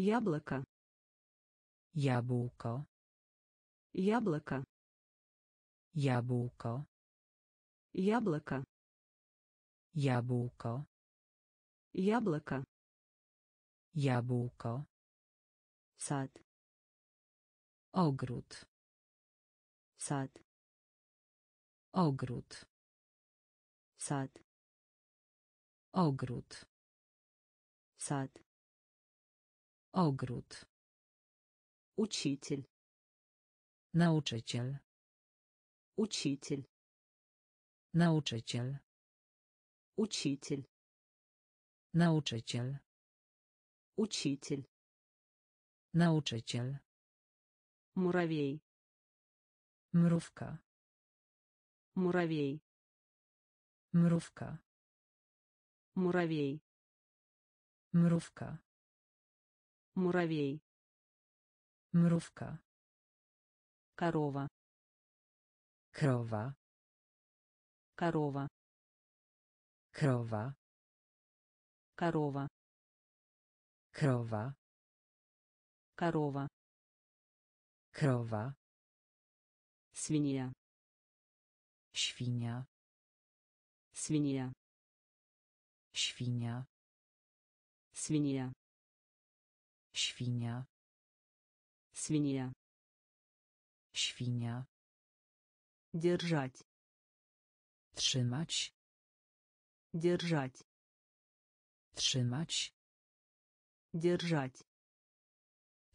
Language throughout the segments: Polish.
Яблоко. Яблоко. Яблоко. Яблоко. Яблоко. Яблоко. Яблоко. Яблоко. Сад. Огород. Сад. Огород. Сад. Огород. Сад. Ogród. Учитель. Nauczyciel. Учитель. Nauczyciel. Учитель. Nauczyciel. Учитель. Nauczyciel. Муравей. Mrówka. Муравей. Mrówka. Муравей. Mrówka. Муравей. Mrówka. Корова. Krowa. Корова. Krowa. Корова. Krowa. Корова. Krowa. Свинья. Świnia. Свинья. Świnia. Свинья. Świnia. Свинья. Świnia. Держать. Trzymać. Держать. Trzymać. Держать.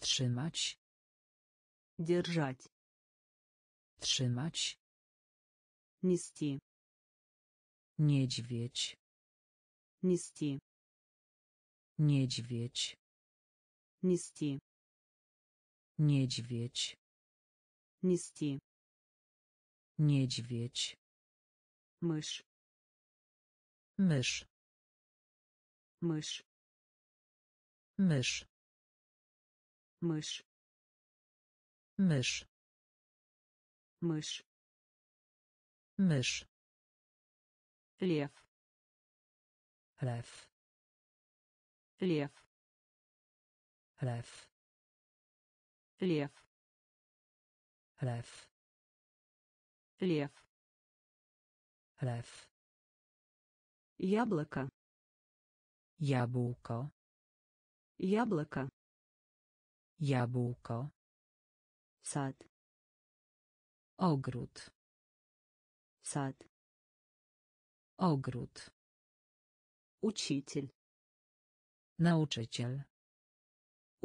Trzymać. Держать. Trzymać. Нести. Niedźwiedź. Нести. Niedźwiedź. Нести. Niedźwiedź. Нести. Niedźwiedź. Мышь. Mysz. Мышь. Mysz. Мышь. Mysz. Мышь. Mysz. Лев. Lew. Лев. Lew. Лев. Lew. Лев. Lew. Яблоко. Jabłko. Яблоко. Jabłko. Сад. Ogród. Сад. Ogród. Учитель. Nauczyciel.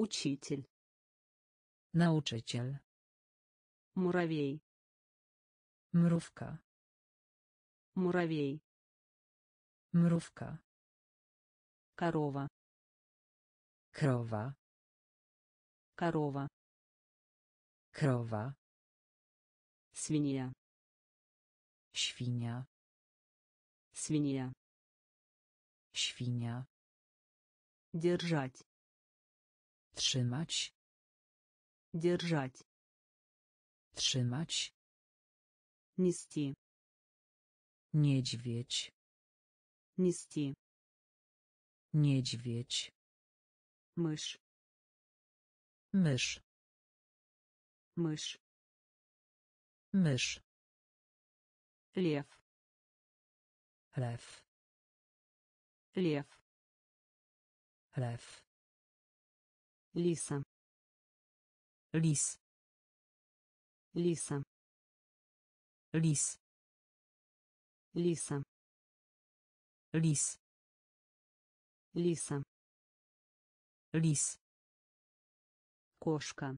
Учитель. Nauczyciel. Муравей. Mrówka. Муравей. Mrówka. Корова. Krowa. Корова. Krowa. Свинья. Świnia. Свинья. Świnia. Держать. Trzymać. Держать. Trzymać. Нести. Niedźwiedź. Нести. Niedźwiedź. Мышь. Mysz. Мышь. Mysz. Лев. Lew. Лев. Lew. Лиса. Лис. Лиса. Лис. Лиса. Лис. Лиса. Лис. Кошка.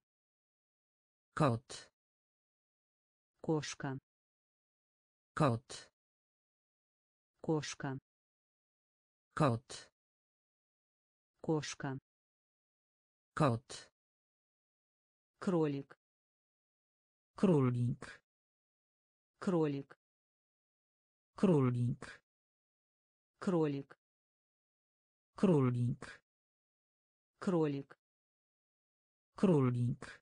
Кот. Кошка. Кот. Кошка. Кот. Кошка. Кот. Кролик. Кролик. Кролик. Кролик. Кролик. Кролик. Кролик. Кролик.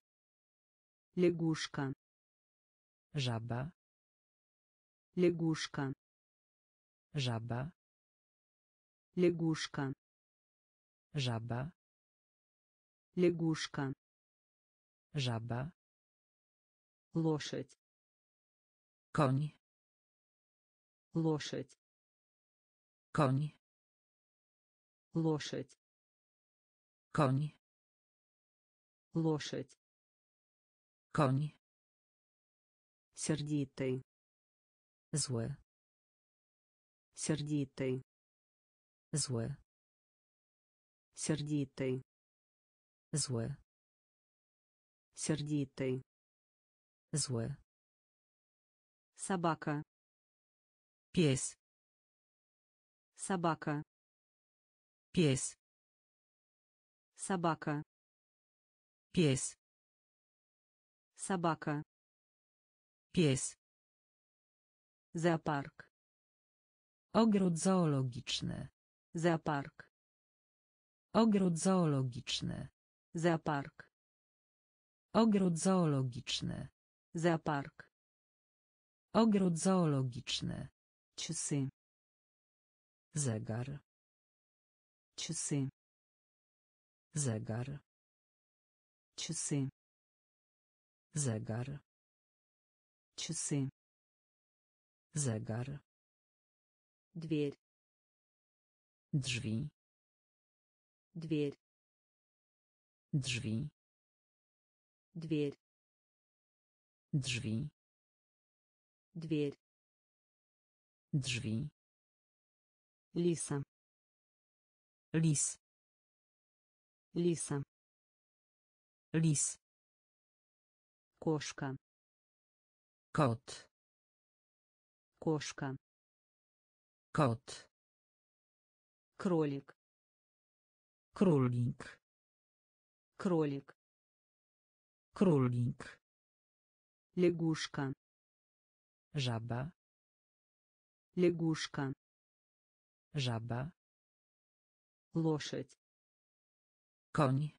Лягушка. Жаба. Лягушка. Жаба. Лягушка. Жаба лягушка жаба. лошадь конь. лошадь конь. лошадь конь. лошадь. Конь. Сердитый. Злое сердитый. Злое сердитый. Zły. Сердитый. Zły. Собака. Pies. Собака. Pies. Собака. Pies. Собака. Pies. Зоопарк. Ogród zoologiczny. Зоопарк. Ogród zoologiczny. Зоопарк. Ogród zoologiczny. Зоопарк. Ogród zoologiczny. Часы. Zegar. Часы. Zegar. Часы. Zegar. Часы. Zegar. Дверь. Drzwi. Дверь. Drzwi. Дверь. Drzwi. Дверь. Drzwi. Лиса. Lis. Лиса. Lis. Кошка. Kot. Кошка. Kot. Кролик. Królik кролик кролик. лягушка жаба. лягушка жаба. лошадь конь.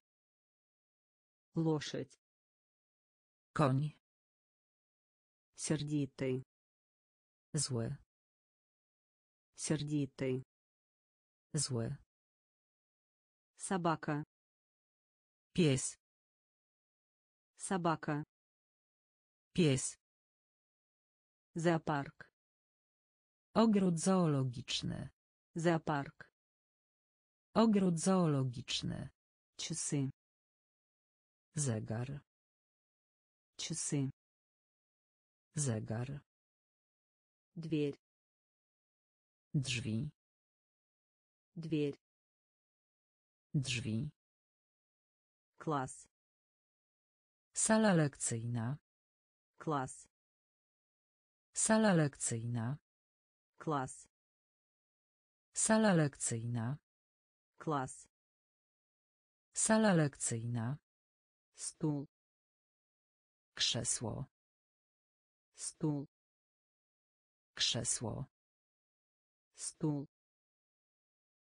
лошадь конь. сердитый злое сердитый злое собака Pies. Собака. Pies. Зоопарк. Ogród zoologiczny. Зоопарк. Ogród zoologiczny. Часы. Zegar. Часы. Zegar. Дверь. Drzwi. Дверь. Drzwi. Klas. Sala lekcyjna. Klas. Sala lekcyjna. Klas. Sala lekcyjna. Klas. Sala lekcyjna. Stół. Krzesło. Stół. Krzesło. Stół.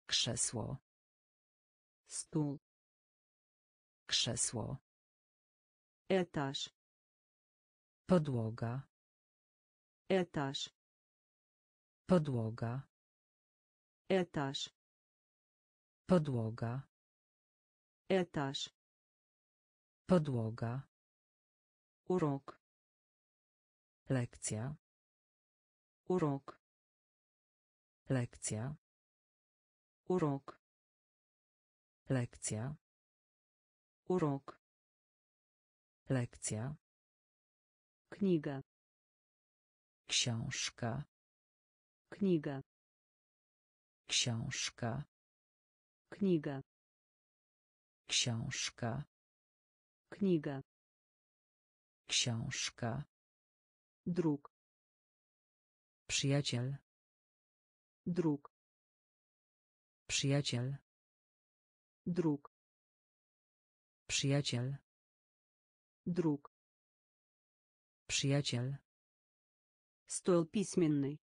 Krzesło. Stół. Krzesło. Etaż. Podłoga. Etaż. Podłoga. Etaż. Podłoga. Etaż. Podłoga. Urok. Lekcja. Urok. Lekcja. Urok. Lekcja. Urok. Lekcja. Kniga. Książka. Kniga. Książka. Kniga. Książka. Kniga. Książka. Druk. Przyjaciel. Druk. Przyjaciel. Druk. Przyjaciel. Друг. Przyjaciel. Стол письменный.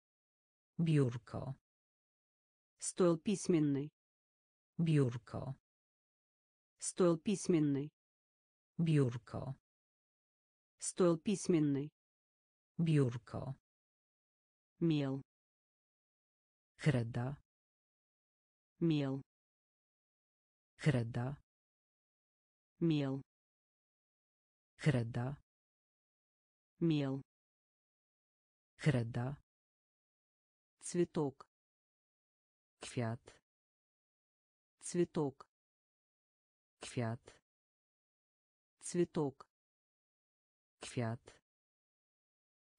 Biurko. Стол письменный. Biurko. Стол письменный. Biurko. Стол письменный. Biurko. Мел. Kreda. Мел. Kreda. Мел. Кредда. Мел. Кредда. Цветок. Квят. Цветок. Квят. Цветок. Квят.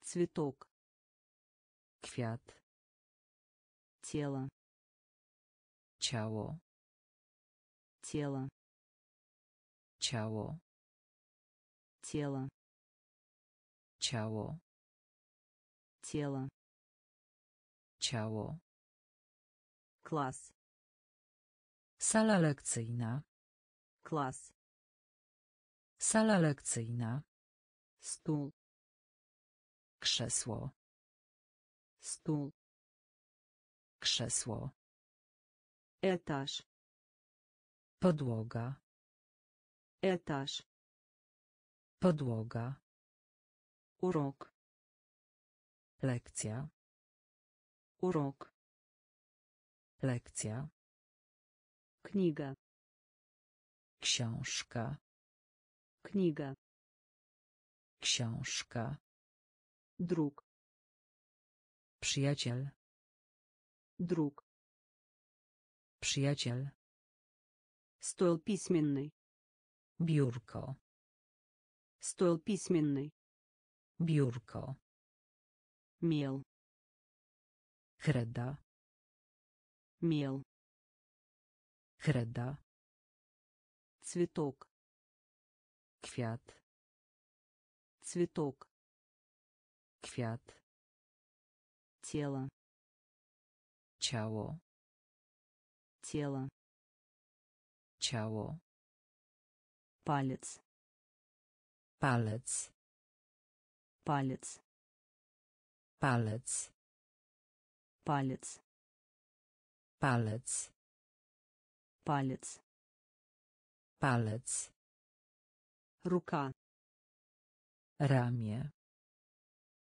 Цветок. Квят. Тело. Чао. Тело. Ciało. тело Ciało. тело Ciało. класс Sala lekcyjna. класс Sala lekcyjna. стул Krzesło. стул Krzesło. этаж Podłoga. Etaż. Podłoga. Urok. Lekcja. Urok. Lekcja. Kniga. Książka. Kniga. Książka. Druk. Przyjaciel. Druk. Przyjaciel. Stol pismienny. Biurko. стол письменный Biurko. мел Kreda. мел Kreda. цветок Kwiat. цветок Kwiat. тело Ciało. тело Ciało палец. Палец. Палец. Палец. Палец. Палец. Палец. Палец. Рука. Рамя,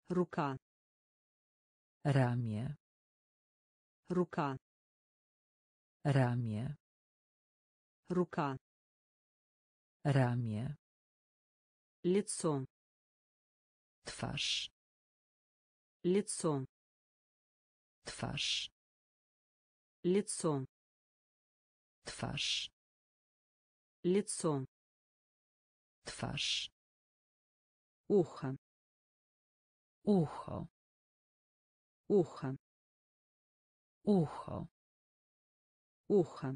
рука, рамя, рука, рамя, рука. Ramię. лицо Twarz. лицо Twarz. лицо Twarz. лицо Twarz. ухо Ucho. ухо Ucho. ухо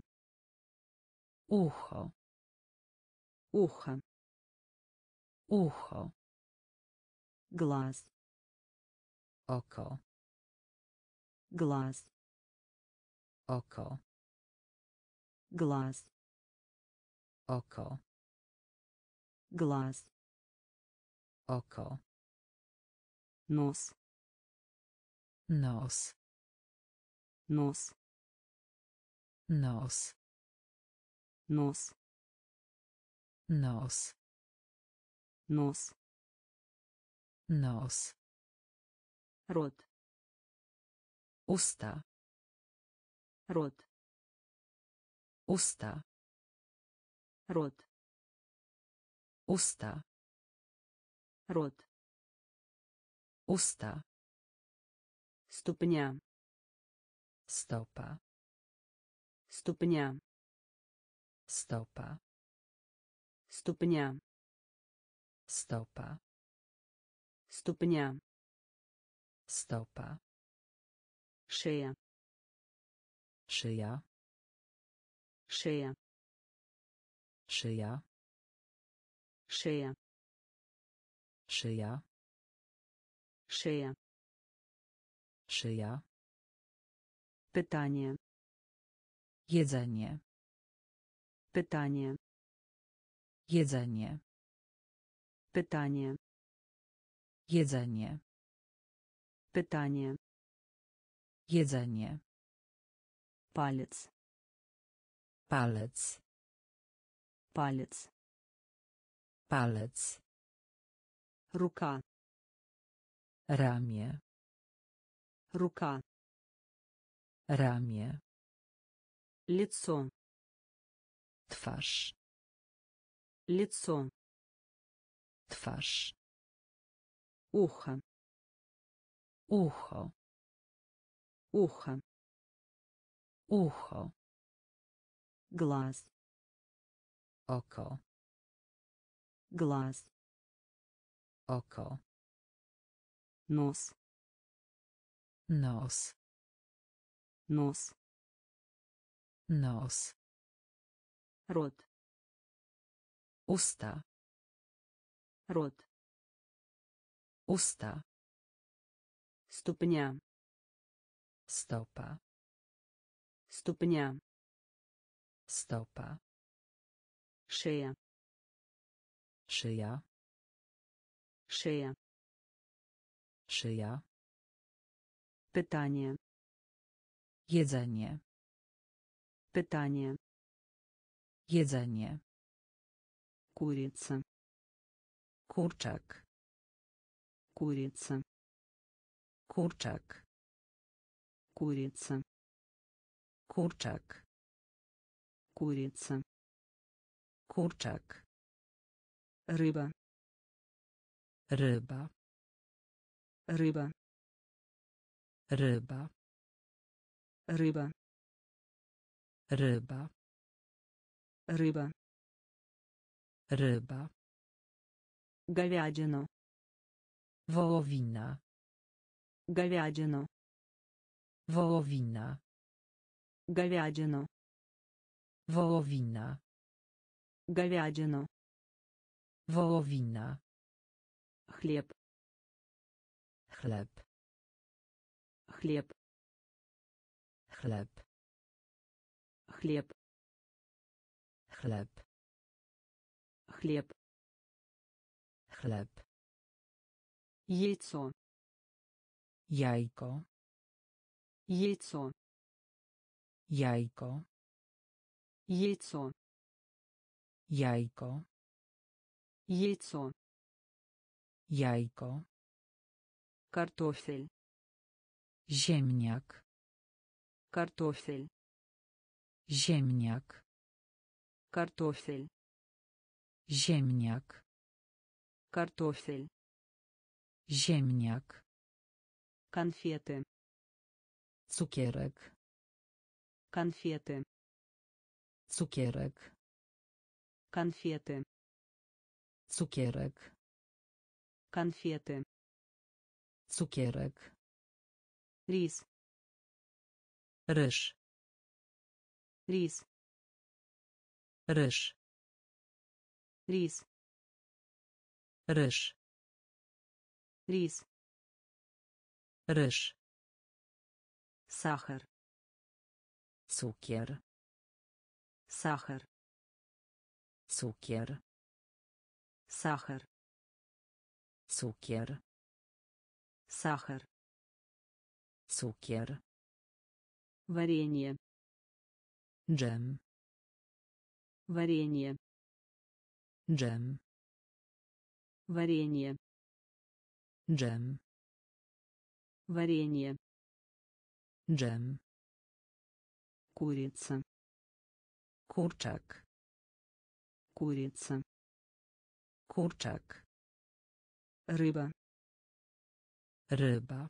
Ucho ухо. Ухо. Глаз. Око. Глаз. Око. Глаз. Око. Глаз. Око. Нос. Нос. Нос. Нос. Нос. Нос. Нос. Нос. Рот. Уста. Рот. Уста. Рот. Уста. Рот. Уста. Ступня. Стопа. Ступня. Стопа. Stupnia. Stopa. Stupnia. Stopa. Szyja. Szyja. Szyja. Szyja. Szyja. Szyja. Szyja. Szyja. Pytanie. Jedzenie. Pytanie. Jedzenie. питание Jedzenie. питание Jedzenie. палец Palec. палец Palec. рука Ramię. рука Ramię. лицо Twarz. Лицо Twarz. ухо Ucho. ухо Ucho. глаз Oko. глаз Oko. нос Nos. нос Nos. рот Usta. рот Usta. ступня Stopa. ступня Stopa. шея Szyja. шея Szyja. питание Jedzenie. питание Jedzenie. Курица Kurczak. курица Kurczak. курица Kurczak. курица Kurczak. рыба Ryba. рыба Ryba. рыба Ryba. рыба Ryba. Gawiadzino. Wołowina. Gawiadzino. Wołowina. Gawiadzino. Wołowina. Gawiadzino. Wołowina. Chleb. Chleb. Chleb. Chleb. Chleb. Chleb. хлеб. Хлеб. Яйцо. Яйко. Яйцо. Яйко. Яйцо. Яйко. Яйцо. Яйко. Картофель. Земняк картофель. Земняк картофель. Ziemniak. Kartofel. Ziemniak. Konfety. Cukierek. Konfety. Cukierek. Konfety. Cukierek. Konfety. Cukierek. Ris. Ryż. Ris. Ryż. рис. Рыж. Рис. Рыж. Сахар. Цукер. Сахар. Цукер. Сахар. Цукер. Сахар. Цукер. Варенье. Джем. Варенье. Dżem. варенье Dżem. варенье Dżem. курица Kurczak. курица Kurczak. рыба Ryba.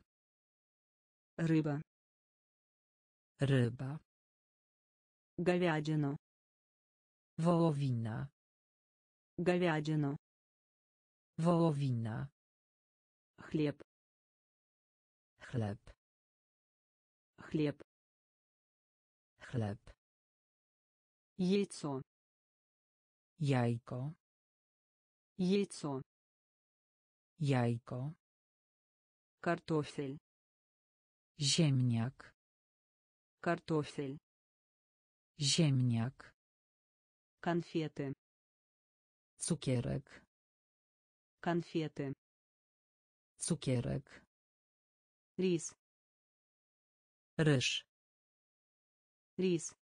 рыба Ryba. говядину Wołowina. говядину Wołowina. хлеб Chleb. хлеб Chleb. яйцо Jajko. яйцо Jajko. картофель Ziemniak. картофель Ziemniak. конфеты Cukierek. конфеты, Cukierek. рис, Ryż. рис,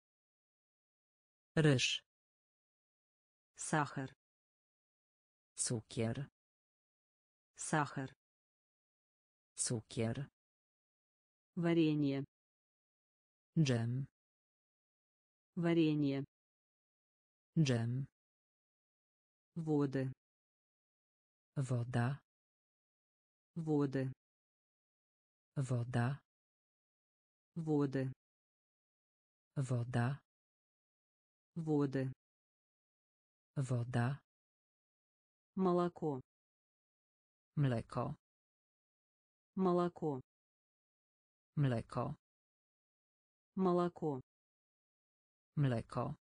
Ryż. Сахар. Цукер. Сахар. Цукер. Варенье. Джем. Варенье. Джем. воды woda воды woda воды woda воды woda молоко mleko молоко mleko молоко mleko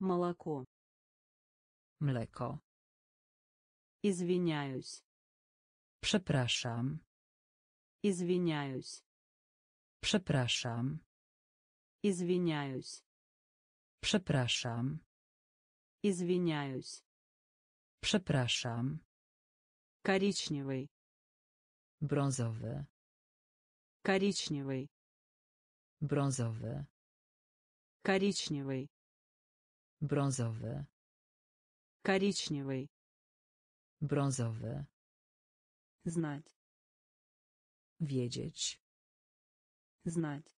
молоко mleko извиняюсь przepraszam извиняюсь przepraszam извиняюсь przepraszam извиняюсь przepraszam коричневый brązowy коричневый brązowy коричневый brązowy коричневый brązowy знать wiedzieć знать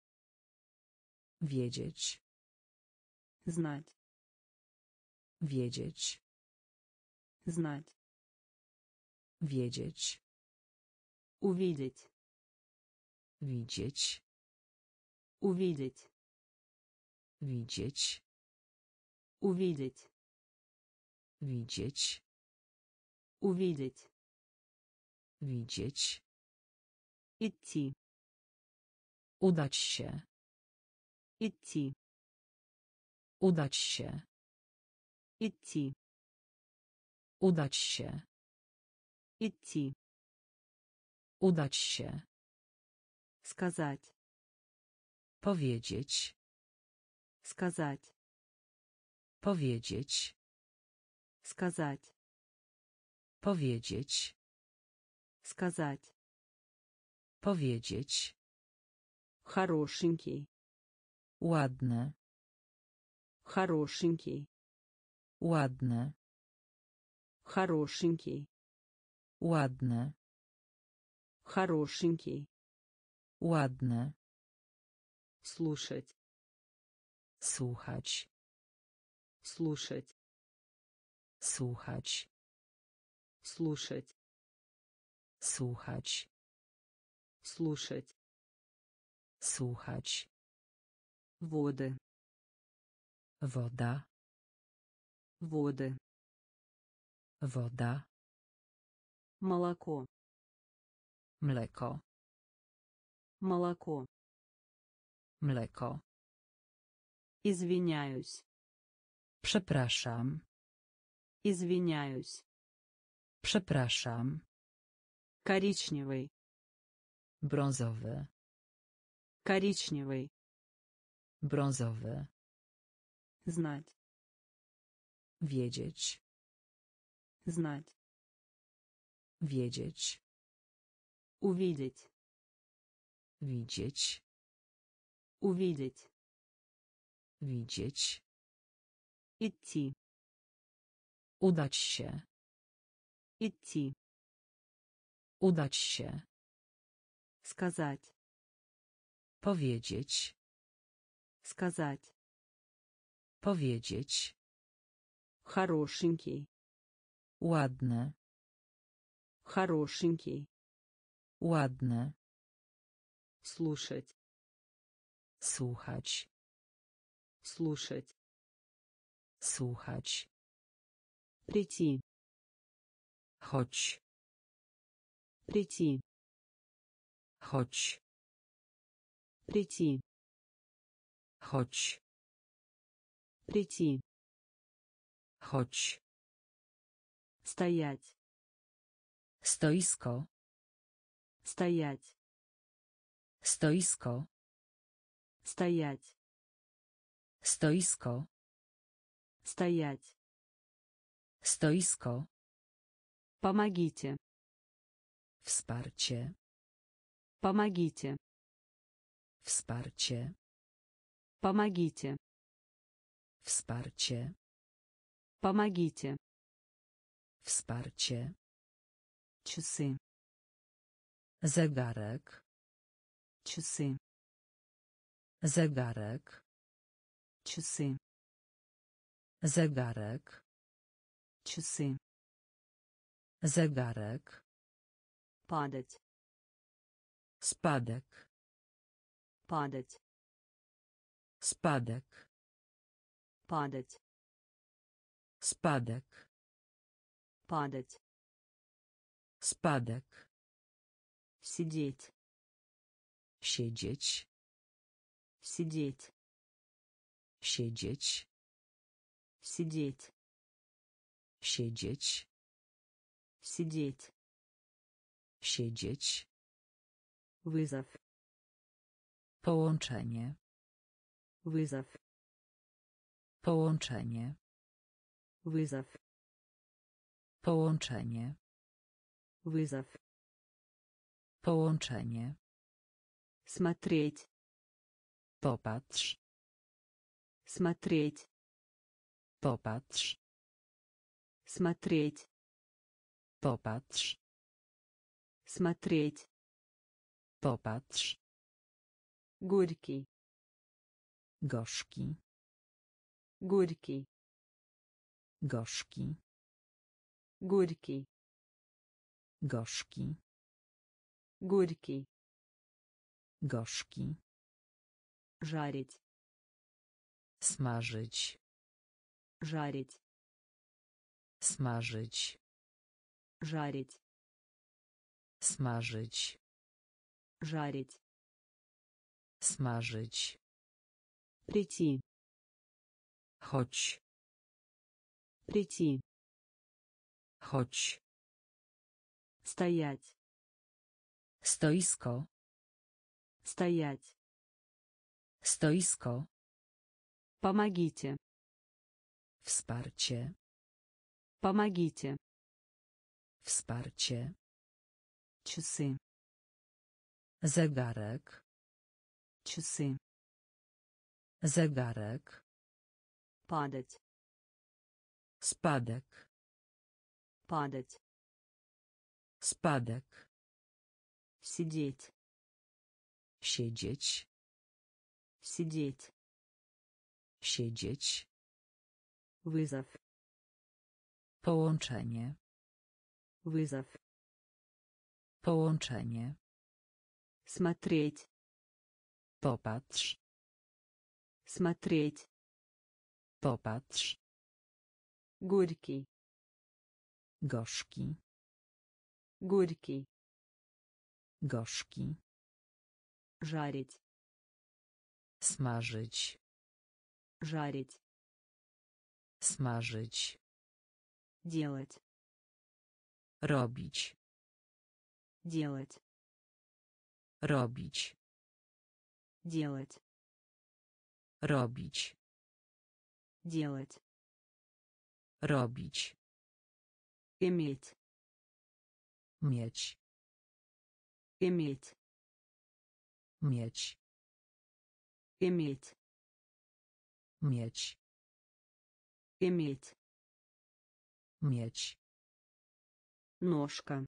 wiedzieć знать wiedzieć знать wiedzieć увидеть widzieć увидеть widzieć увидеть widzieć увидеть widzieć идти udać się идти udać się идти udać się идти udać się сказать powiedzieć сказать powiedzieć Сказать. Powiedzieć. Сказать. Powiedzieć. Хорошенький. Ładne хорошенький. Ładne хорошенький. Ładne хорошенький. Ładne слушать. Słuchać. Слушать słuchać слушать słuchać слушать słuchać воды woda воды woda молоко mleko молоко mleko извиняюсь przepraszam извиняюсь przepraszam коричневый brązowy коричневый brązowy знать wiedzieć знать wiedzieć увидеть widzieć увидеть widzieć идти udać się идти udać się сказать powiedzieć сказать powiedzieć хорошенький ładne хорошенький ładne слушать słuchać слушать słuchać Прийти. Chodź прийти. Chodź прийти. Chodź прийти. Chodź стоять. Stoisko стоять. Stoisko стоять. Stoisko стоять stoisko помогите wsparcie помогите wsparcie помогите wsparcie помогите wsparcie часы zegarek часы zegarek часы zegarek Часы zegarek падать spadek падать spadek падать spadek падать spadek сидеть siedzieć сидеть siedzieć сидеть siedzieć сидеть siedzieć вызов połączenie вызов połączenie вызов połączenie вызов połączenie смотреть popatrz смотреть popatrz Смотреть. Popatrz смотреть. Popatrz горький. Gorzki горький. Gorzki горький. Gorzki горький. Gorzki жарить. Smażyć жарить smażyć жарить smażyć жарить smażyć прийти chodź прийти chodź стоять stoisko стоять stoisko помогите wsparcie помогите wsparcie часы zegarek часы zegarek падать spadek падать spadek сидеть siedzieć сидеть siedzieć вызов połączenie вызов połączenie смотреть popatrz смотреть popatrz горький gorzki горький gorzki жарить smażyć жарить smażyć Делать. Robić. Делать. Robić. Делать. Robić. Делать. Robić. Иметь. Mieć. Иметь. Mieć. Иметь. Mieć. Иметь мяч ножка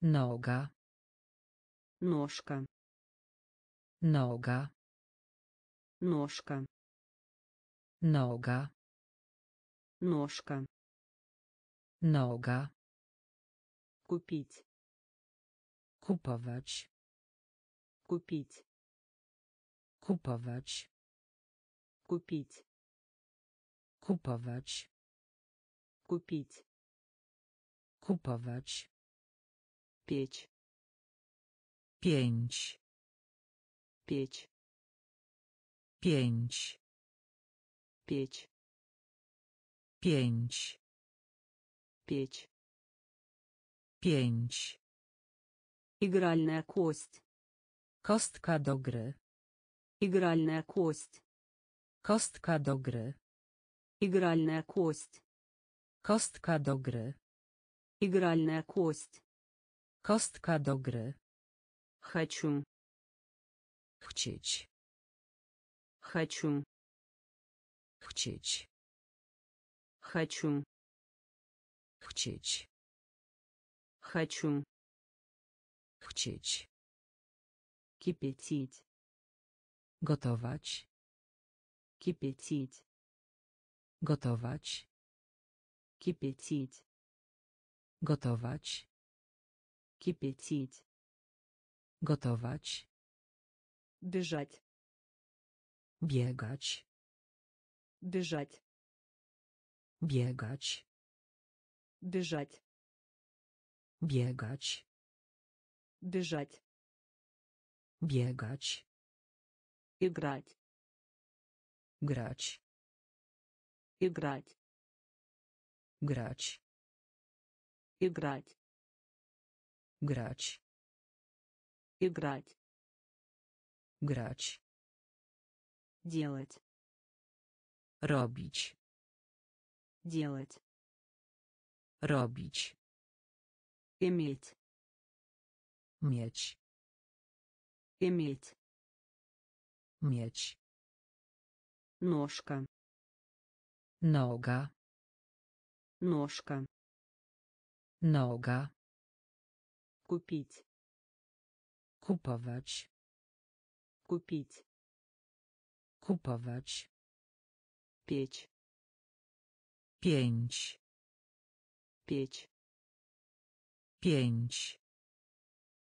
нога ножка нога ножка нога ножка нога купить куповать купить куповать купить куповать купить kupować печь pięć печь pięć печь pięć печь pięć игральная кость kostka do gry игральная кость kostka do gry игральная кость kostka do gry игральная кость kostka do gry хочу chcieć хочу chcieć хочу chcieć хочу chcieć кипятить gotować кипятить gotować кипятить Gotować. кипятить Gotować. бежать Biegać. бежать Biegać. бежать Biegać. бежать Biegać. играть Grać. играть Grać. Играть. Грач. Играть. Грач. Делать. Робич. Делать. Робич. Иметь. Меч. Иметь. Меч. Ножка. Нога. ножка Noga. купить Kupować. купить Kupować. печь Pięć. печь Pięć.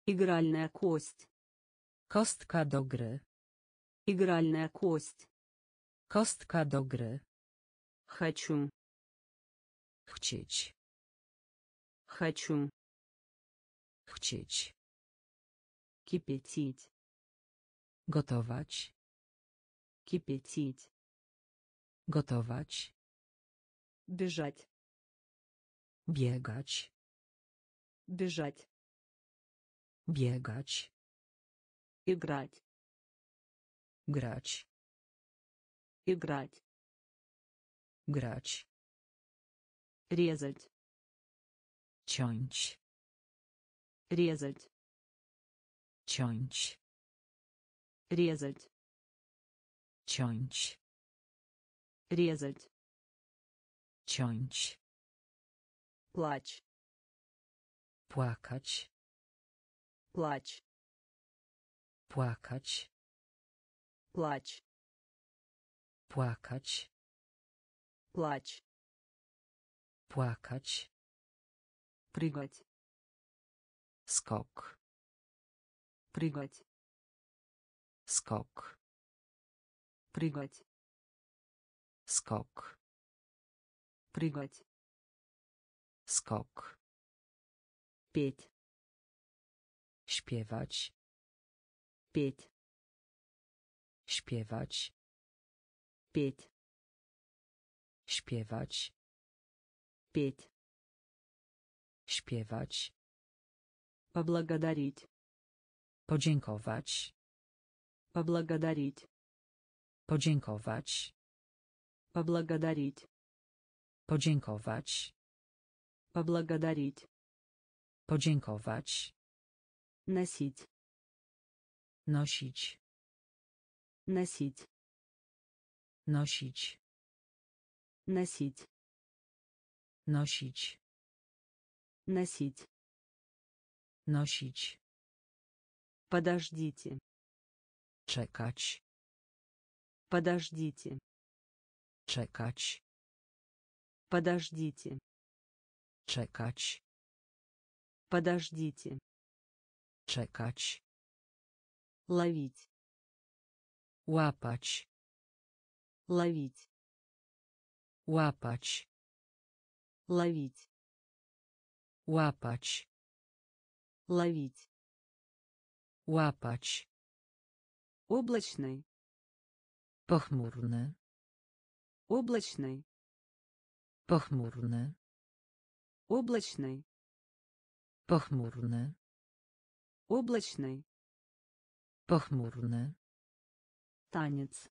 игральная кость Kostka do gry. игральная кость Kostka do gry. хочу Chcieć. хочу Chcieć. кипятить Gotować. кипятить Gotować. бежать Biegać. бежать Biegać. играть Grać. играть Grać. Резать Ciąć. резать Ciąć. резать Ciąć. резать Ciąć. плачь Płakać. плачь Płakać. плачь Płakać. плачь Płakać. прыгать Skok. прыгать Skok. прыгать Skok. прыгать Skok. петь Śpiewać. петь Śpiewać. петь Śpiewać. петь Śpiewać. поблагодарить Podziękować. поблагодарить Podziękować. поблагодарить Podziękować. поблагодарить Podziękować. носить Nosić. носить Nosić. носить Nosić. носить Nosić. подождите Czekać. подождите Czekać. подождите Czekać. подождите Czekać. ловить Łapać. ловить Łapać. Ловить Łapać. ловить Łapać. облачный Pochmurny. облачный Pochmurny. облачный Pochmurny. облачный Pochmurny. танец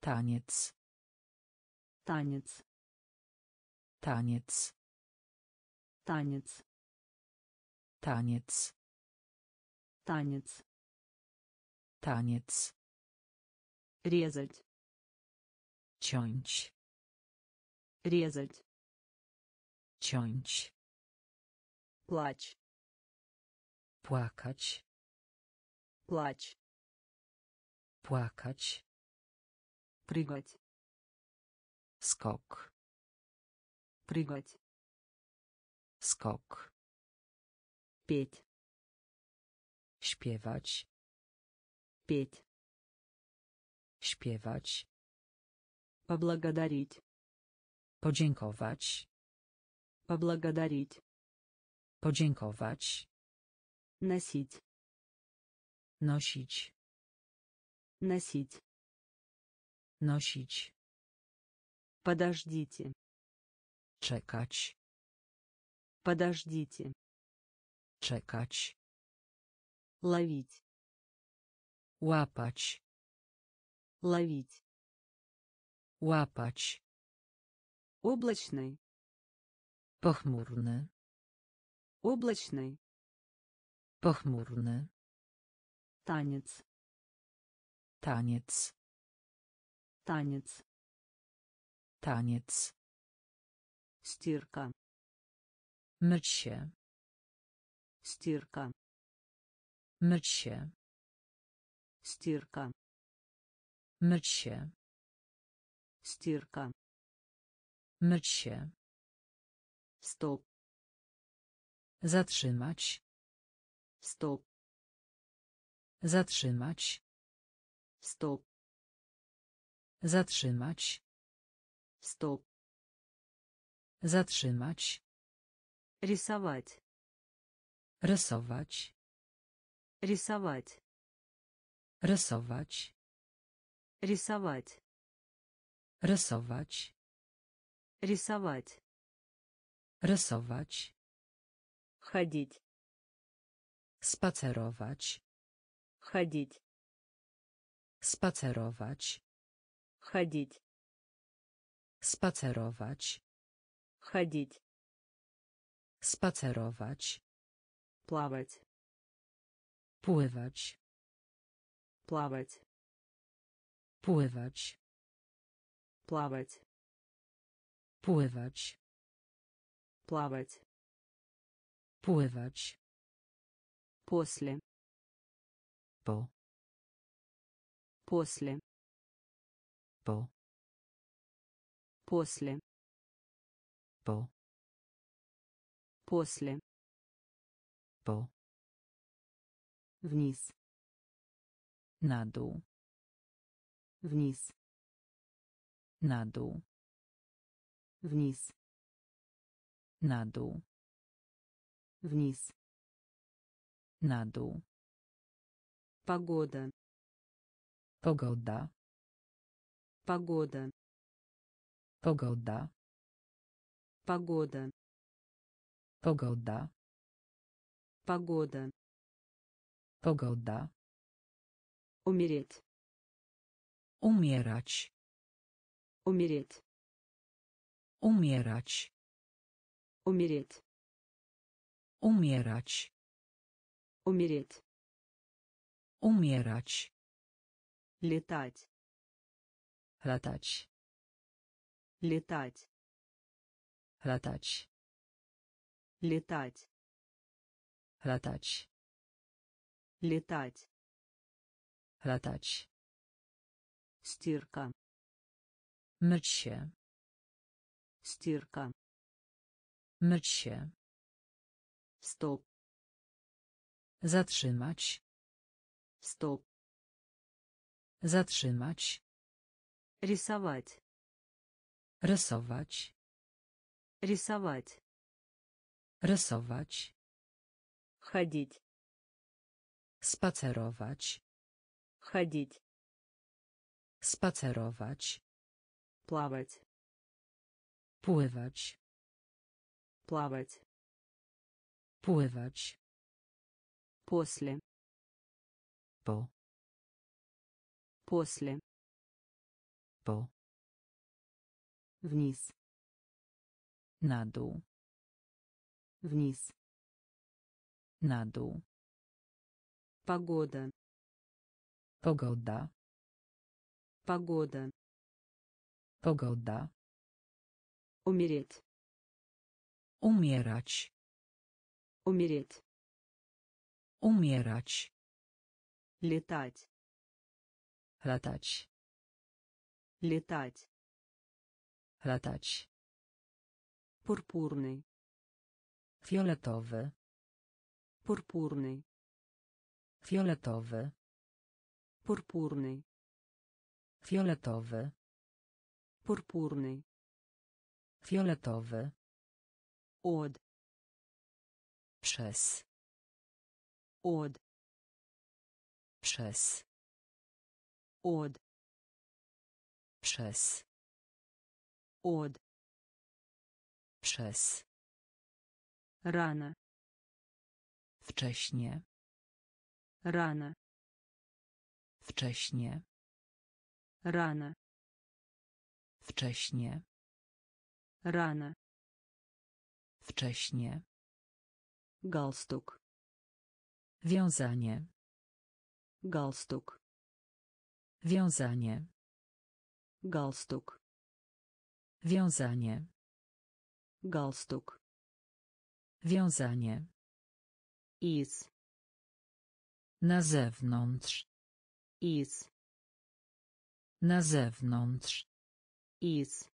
Taniec. танец Taniec. танец Taniec. танец Taniec. резать Ciąć. резать Ciąć. плачь Płakać. плачь Płakać. прыгать Skok. Прыгать. Skok. Петь. Śpiewać. Петь. Śpiewać. Поблагодарить. Podziękować. Поблагодарить. Podziękować. Носить. Nosić. Носить. Nosić. Подождите. Czekać. Подождите. Czekać. Ловить. Łapać. Ловить. Łapać. Облачный. Pochmurny. Облачный. Pochmurny. Танец. Taniec. Танец. Taniec. Styrka. Myć się. Styrka. Myć się. Styrka. Myć się. Styrka. Myć się. Stop. Zatrzymać. Stop. Zatrzymać. Stop. Zatrzymać. Stop. Zatrzymać. Rysować. Rysować. Rysować. Rysować. Rysować. Rysować. Rysować. Rysować. Chodzić. Spacerować. Chodzić. Spacerować. Chodzić. Spacerować. Ходить. Spacerować. Плавать. Pływać. Плавать. Pływać. Плавать. Pływać. Плавать. Pływać. После. Po. После. Po. После пол. После. Пол. Вниз. Надул вниз. Надул вниз. Надул вниз. Надул погода. Погода. Погода. Погода. Погода. Погода. Погода. Погода. Умереть. Умирать. Умереть. Умирать. Умереть. Умирать. Умереть. Умирать. Летать. Летать. Летать. Latać. Летать. Latać. Летать. Latać. Стирка. Myć się. Стирка. Myć się. Стоп. Zatrzymać. Стоп. Zatrzymać. Рисовать. Rysować. Рисовать. Rysować. Ходить. Spacerować. Ходить. Spacerować. Плавать. Pływać. Плавать. Pływać. После. Po. После. Po. Вниз. На дол. Вниз. На дол. Погода. Погода. Погода. Погода. Умереть. умирать, Умереть. умирать, Летать. Летать. Летать. Летать. Purpurny. Fioletowy. Purpurny. Fioletowy. Purpurny. Fioletowy. Purpurny. Fioletowy. Od. Przez. Od. Przez. Od. Przez. Od. Przez. Rana. Wcześnie. Rana. Wcześnie. Rana. Wcześnie. Rana. Wcześnie. Galstuk. Wiązanie. Galstuk. Wiązanie. Galstuk. Wiązanie. Galstuk. Wiązanie. Is. Na zewnątrz. Is. Na zewnątrz. Is.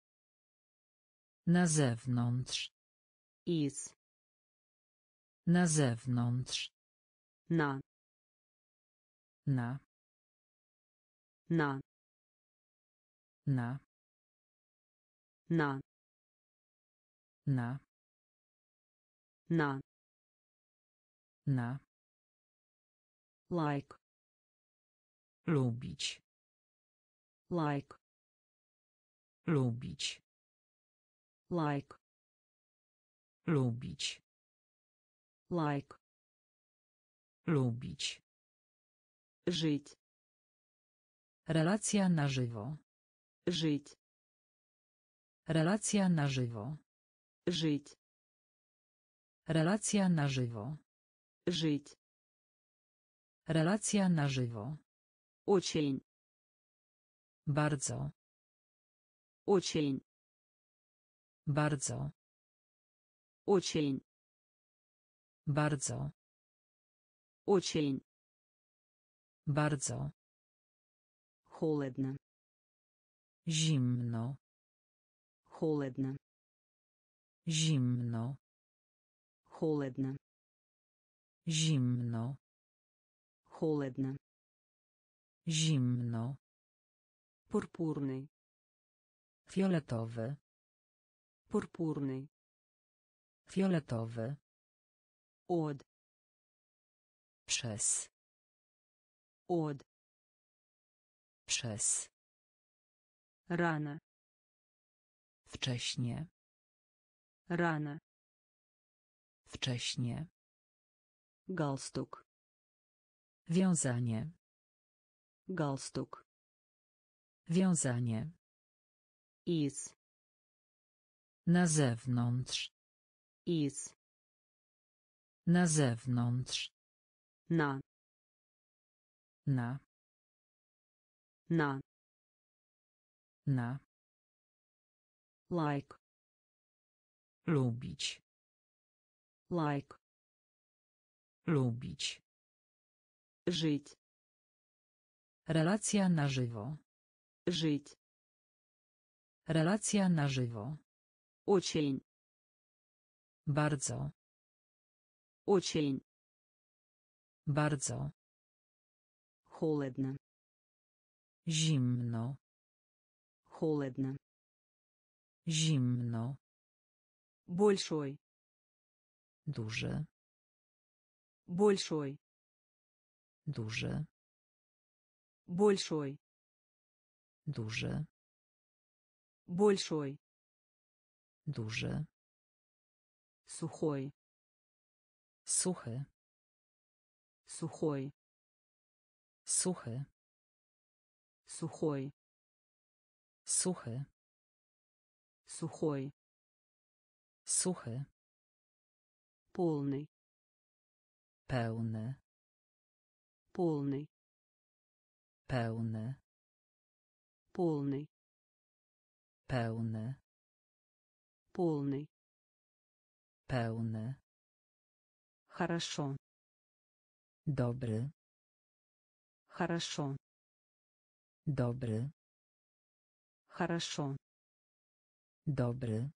Na zewnątrz. Is. Na zewnątrz. Na. Na. Na. Na. Na. Na. Na. Na. Like. Lubić. Like. Lubić. Like. Lubić. Like. Lubić. Żyć. Relacja na żywo. Żyć. Relacja na żywo. Жить. Relacja na żywo. Жить. Relacja na żywo. Очень. Bardzo. Очень. Bardzo. Очень. Bardzo. Очень. Bardzo. Холодно. Zimno. Холодно. Zimno. Холодно. Zimno. Холодно. Zimno. Пурпурный. Fioletowy. Пурпурный. Fioletowy. Od. Przez. Od. Przez. Рано. Wcześnie. Rana. Wcześnie. Galstuk. Wiązanie. Galstuk. Wiązanie. Is. Na zewnątrz. Is. Na zewnątrz. Na. Na. Na. Na. Like. Lubić. Лайк. Lubić. Жить. Relacja na żywo. Жить. Relacja na żywo. Очень. Bardzo. Очень. Bardzo. Холодно. Zimno. Холодно. Zimno. Большой. Дуже. Большой. Дуже. Большой. Дуже. Большой. Дуже. Сухой. Сухе. Сухой. Сухе. Сухой. Сухе. Сухой. Suchy. Полный. Pełny. Полный. Pełny. Полный. Pełny. Полный. Pełny. Хорошо. Dobry. Хорошо. Dobry. Хорошо. Dobry.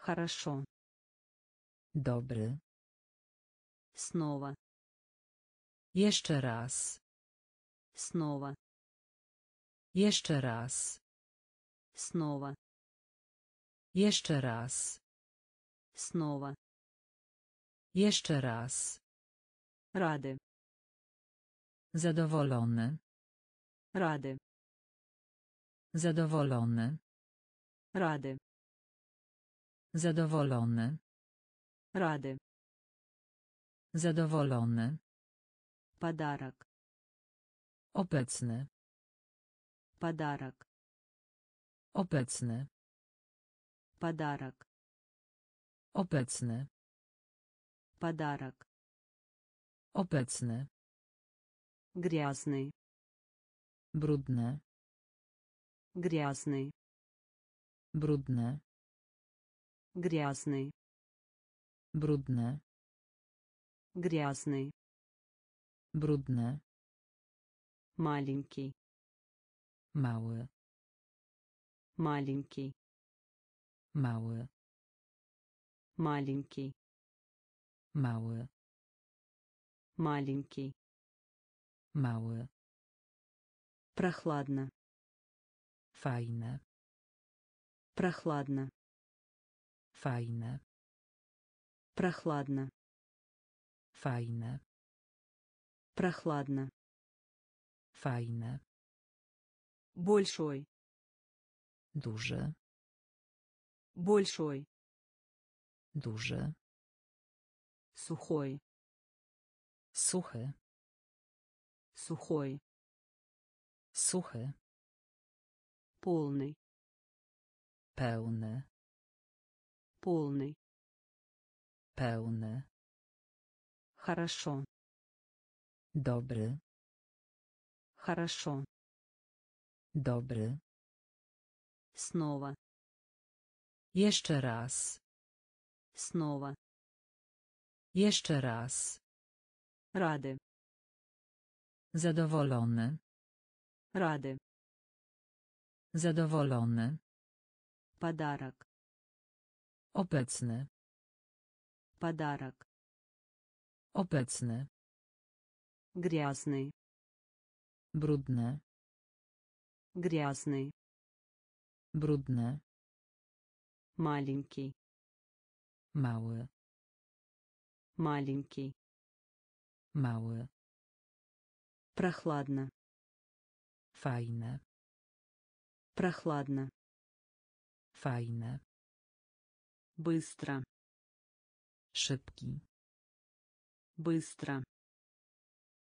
Хорошо. Dobry. Снова. Jeszcze raz. Снова. Jeszcze raz. Снова. Jeszcze raz. Снова. Jeszcze raz. Рады. Zadowolony. Рады. Zadowolony. Рады. Zadowolony. Рады. Zadowolony. Подарок. Obecny. Подарок. Obecny. Подарок. Obecny. Подарок. Obecny. Грязный. Brudny. Грязный. Brudny. грязный брудно. грязный брудно. маленький мауэ маленький мауэ маленький мауэ маленький мауэ прохладно файна прохладно. Fajne. Прохладно. Fajne. Прохладно. Fajne. Большой. Duży. Большой. Duży. Сухой. Suchy. Сухой. Suchy. Полный. Pełny. Полный. Pełny. Хорошо. Dobry. Хорошо. Dobry. Снова. Jeszcze raz. Снова. Jeszcze raz. Рады. Zadowolony. Рады. Zadowolony. Подарок. Obecny. Подарок. Obecny. Грязный. Brudny. Грязный. Brudny. Маленький. Mały. Маленький. Mały. Прохладно. Fajne. Прохладно. Fajne. Быстро. шепки Быстро.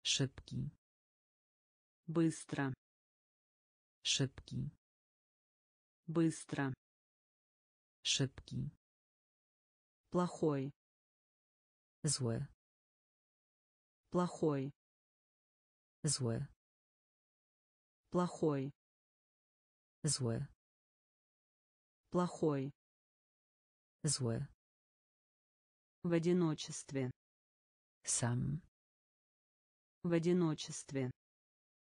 шепки Быстро. шепки Быстро. шепки Плохой. Злое. Плохой. Злое. Плохой. Злое. Плохой злое. В одиночестве. Сам. В одиночестве.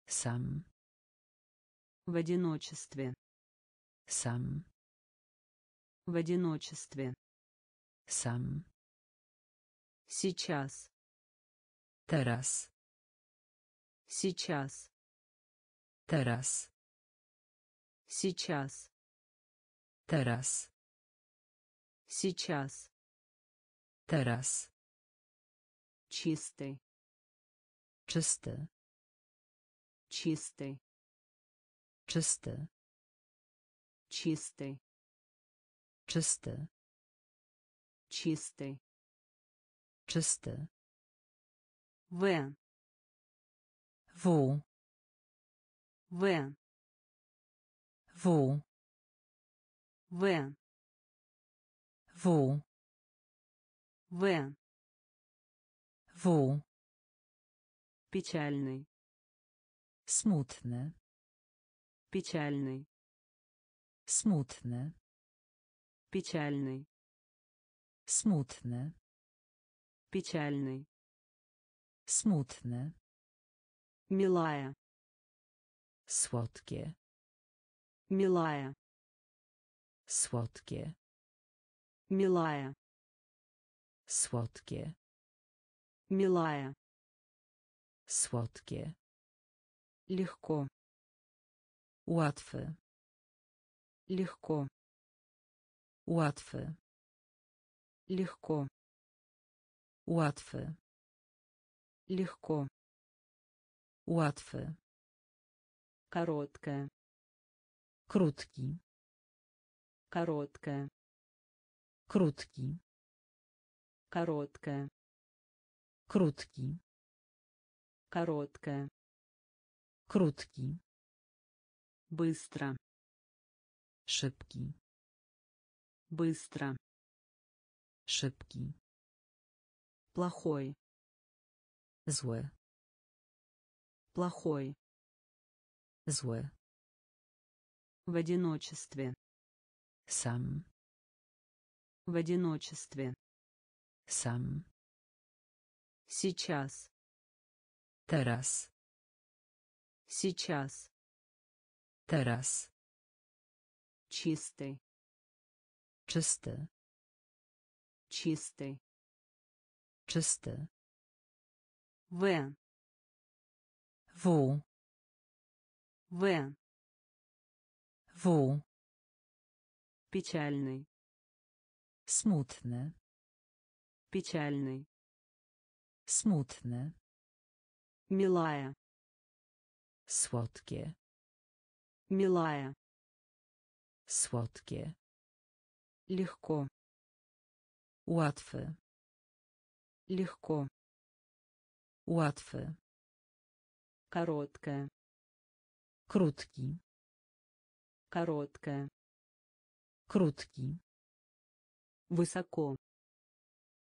Сам. В одиночестве. Сам. В одиночестве. Сам. Сейчас. Тарас. Сейчас. Тарас. Сейчас. Тарас. Сейчас. Teraz. Чистый. Czysty. Чистый. Czysty. Чистый. Czysty. Чистый. Czysty. В. W. В. W. В. Ву. В. Ву. Печальный. Смутно. Печальный. Смутно. Печальный. Смутно. Печальный. Смутно. Милая. Сводки. Милая. Сводки. Милая. Słodkie. Милая. Słodkie. Легко. Łatwy. Легко. Łatwy. Легко. Łatwy. Легко. Łatwy. Короткая. Krótki. Короткая. Krótki. Короткая. Krótki. Короткая. Krótki. Быстро. Szybki. Быстро. Szybki. Плохой. Zły. Плохой. Zły. В одиночестве. Sam. В одиночестве. Сам. Сейчас. Тарас. Сейчас. Тарас. Чистый. Чисто. Чистый. Чисто. В. Ву. В. Ву. Печальный. Smutny. Печальный. Smutny. Милая. Słodkie. Милая. Słodkie. Легко. Łatwy. Легко. Łatwy. Короткая. Krótki. Короткая. Krótki. Высоко.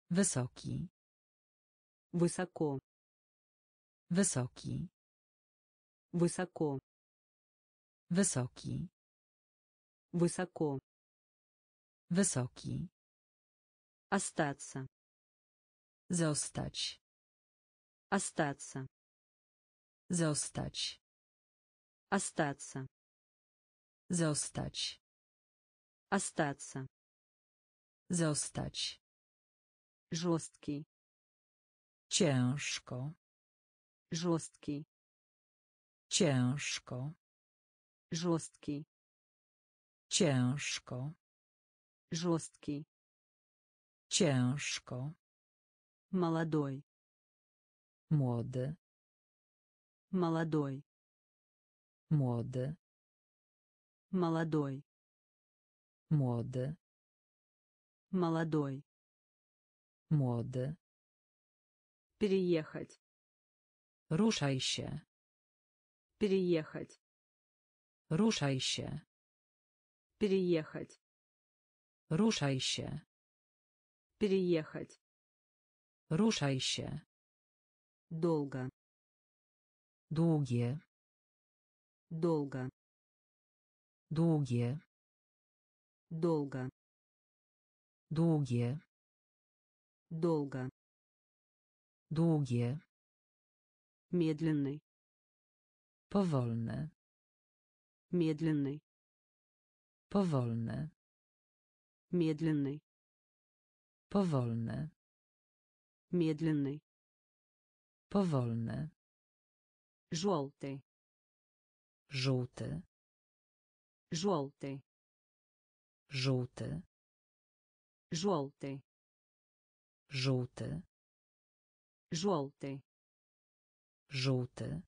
Wysoki. Высоко. Wysoki. Высоко. Wysoki. Высоко. Wysoki. Остаться. Zostać. Остаться. Zostać. Остаться. Zostać. Остаться. Zostać. Жесткий. Ciężko. Жесткий. Ciężko. Жесткий. Ciężko. Жесткий. Ciężko. Молодой. Młody. Молодой. Młody. Молодой. Młody. Молодой. Młody. Переехать. Ruszaj się. Переехать. Ruszaj się. Переехать. Ruszaj się. Переехать. Ruszaj się. Долго. Długie. Долго. Długie. Долго. Długie. Долго. Długie. Медленный. Powolne. Медленный. Powolne. Медленный. Powolne. Медленный. Powolne. Желтый. Żółty. Желтый. Żółty. Желтый. Желтый. Желтый. Желтый.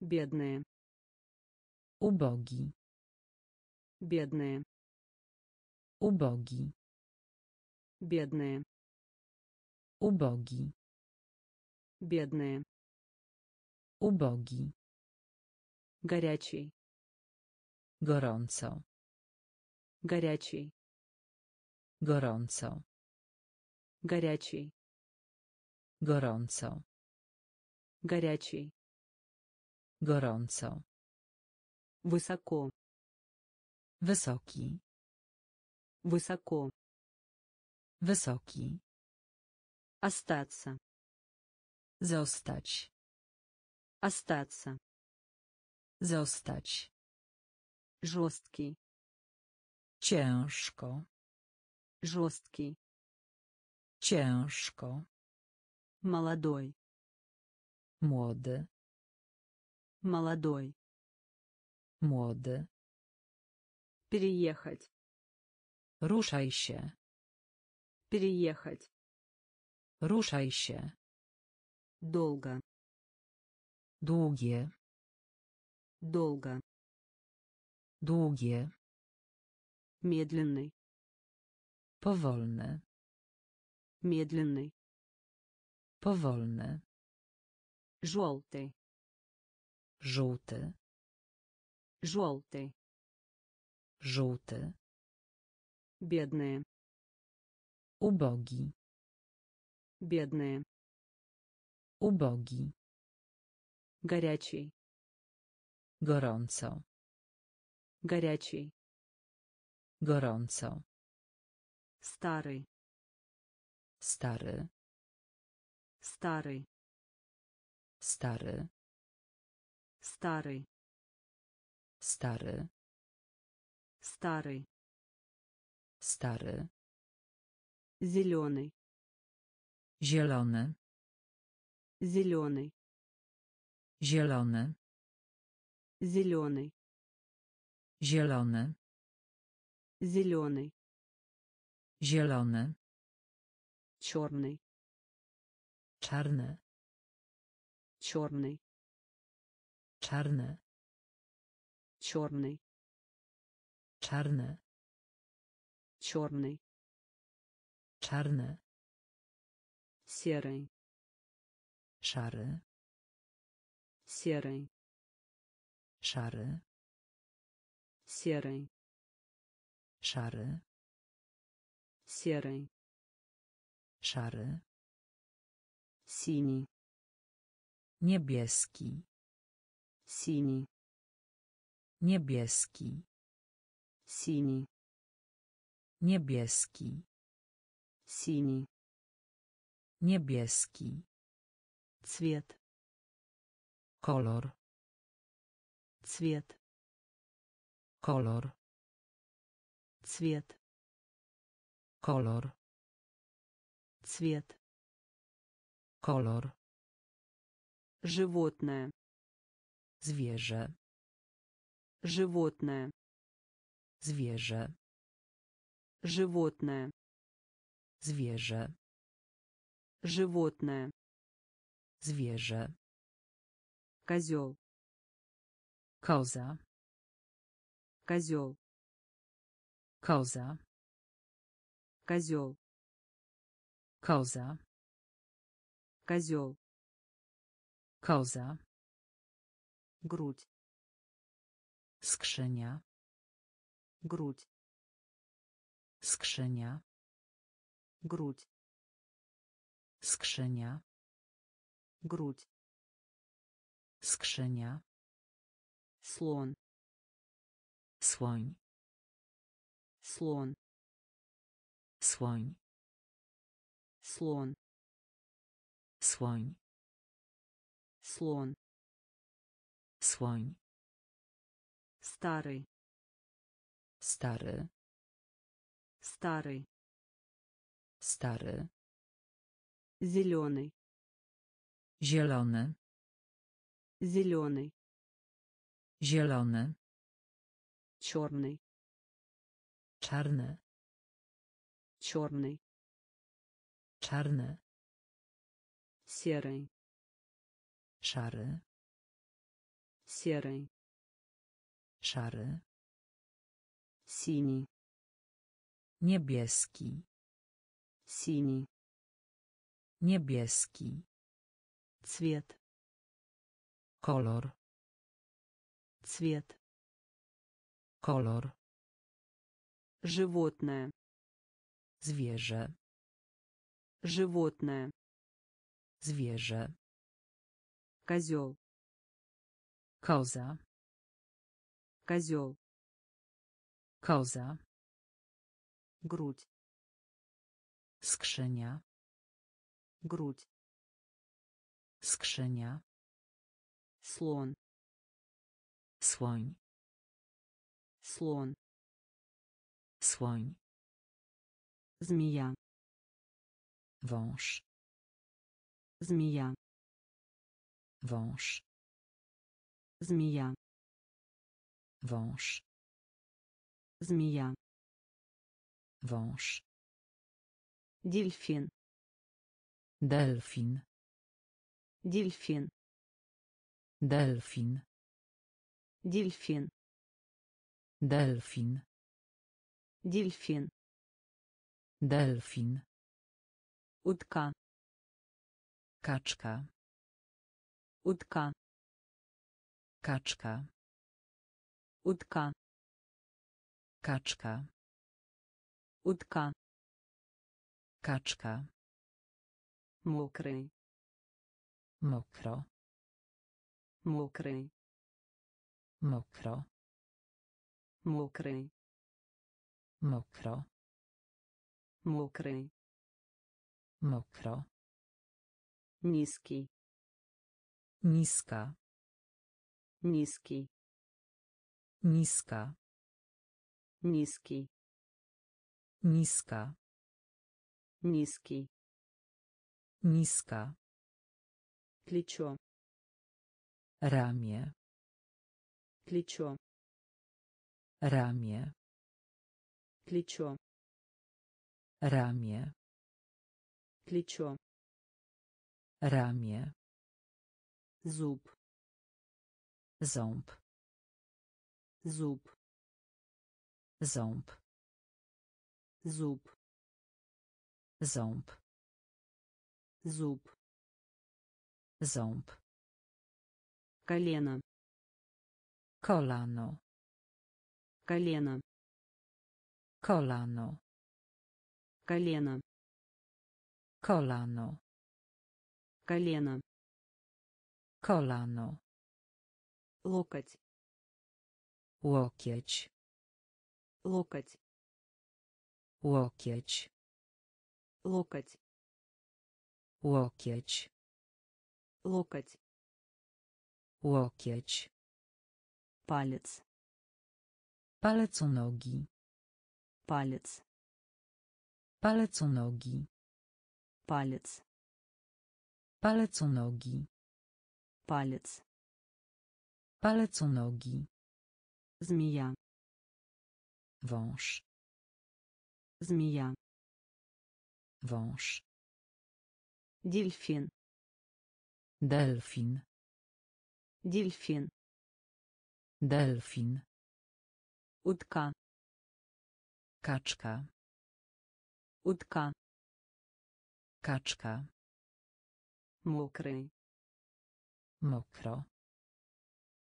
Бедные. Убоги. Бедные. Убоги. Бедные. Убоги. Бедные. Убоги. Горячий. Горąco. Горячий. Gorąco. Горячий. Gorąco. Горячий. Gorąco. Высоко. Wysoki. Высоко. Wysoki. Остаться. Zostać. Остаться. Zostać. Жесткий. Ciężko. Жесткий Ciężko. молодой Młody. молодой Młody. переехать Ruszaj się. переехать Ruszaj się. долго Długie. долго Długie. медленный Powolny. медленный Powolny. желтый Żółty. желтый Żółty. бедные Ubogi. бедные Ubogi. горячий Gorąco. горячий Gorąco. Старый Stary. старый Stary. старый Stary. старый Stary. зеленый Zielony. зеленый Zielony. зеленый Zielony. зеленый Zielony. черный Czarny. черный Czarny. черный Czarny. черный Czarny. серый Szary. серый Szary. серый Szary. серый Szary. синий Niebieski. синий Niebieski. синий Niebieski. синий Niebieski. цвет Kolor. цвет Kolor. цвет Kolor. цвет Kolor. животное Zwierzę. животное Zwierzę. животное Zwierzę. животное Zwierzę. козел Koza. козел Koza. Козел. Кауза. Козел. Кауза. Грудь. Скшеня. Грудь. Скшеня. Грудь. Скшеня. Грудь. Скшеня. Слон. Слонь. Слон. Слонь. Слон. Слонь. Слон. Слонь. Старый. Stary. Stary. Stary. Zielony. Zielony. Zielony. Zielony. Czarny. Czarny. черный Czarny. серый Szary. серый Szary. синий Niebieski. синий Niebieski. цвет Kolor. цвет Kolor. животное Zwierzę. животное Zwierzę. козел Koza. козел Koza. грудь Skrzynia. грудь Skrzynia. слон Słoń. слон Słoń. Zmija. Wąż. Zmija. Wąż. Zmija. Wąż. Zmija. Wąż. Delfin. Delfin. Delfin. Delfin. Delfin. Delfin. Delfin. Delfin. Udka. Kaczka. Udka. Kaczka. Udka. Kaczka. Udka. Kaczka. Mokry. Mokro. Mokry. Mokro. Mokry. Mokro. Мокрый. Mokro. Низкий. Niska. Низкий. Niska. Низкий. Niska. Низкий. Niska. Плечо. Ramię. Плечо. Ramię. Плечо. Ramię. Плечо. Ramię. Зуб. Ząb. Зуб. Ząb. Зуб. Ząb. Зуб. Ząb. Колено. Kolano. Колено. Kolano колено. Колано колено. Колано локоть. Локоть локоть. Локоть локоть. Локоть локоть. Локоть палец. Палец у ноги палец. Palec u nogi. Palec. Palec u nogi. Palec. Palec u nogi. Zmija. Wąż. Zmija. Wąż. Delfin. Delfin. Delfin. Delfin. Udka. Kaczka. Утка. Kaczka. Мокрый. Mokro.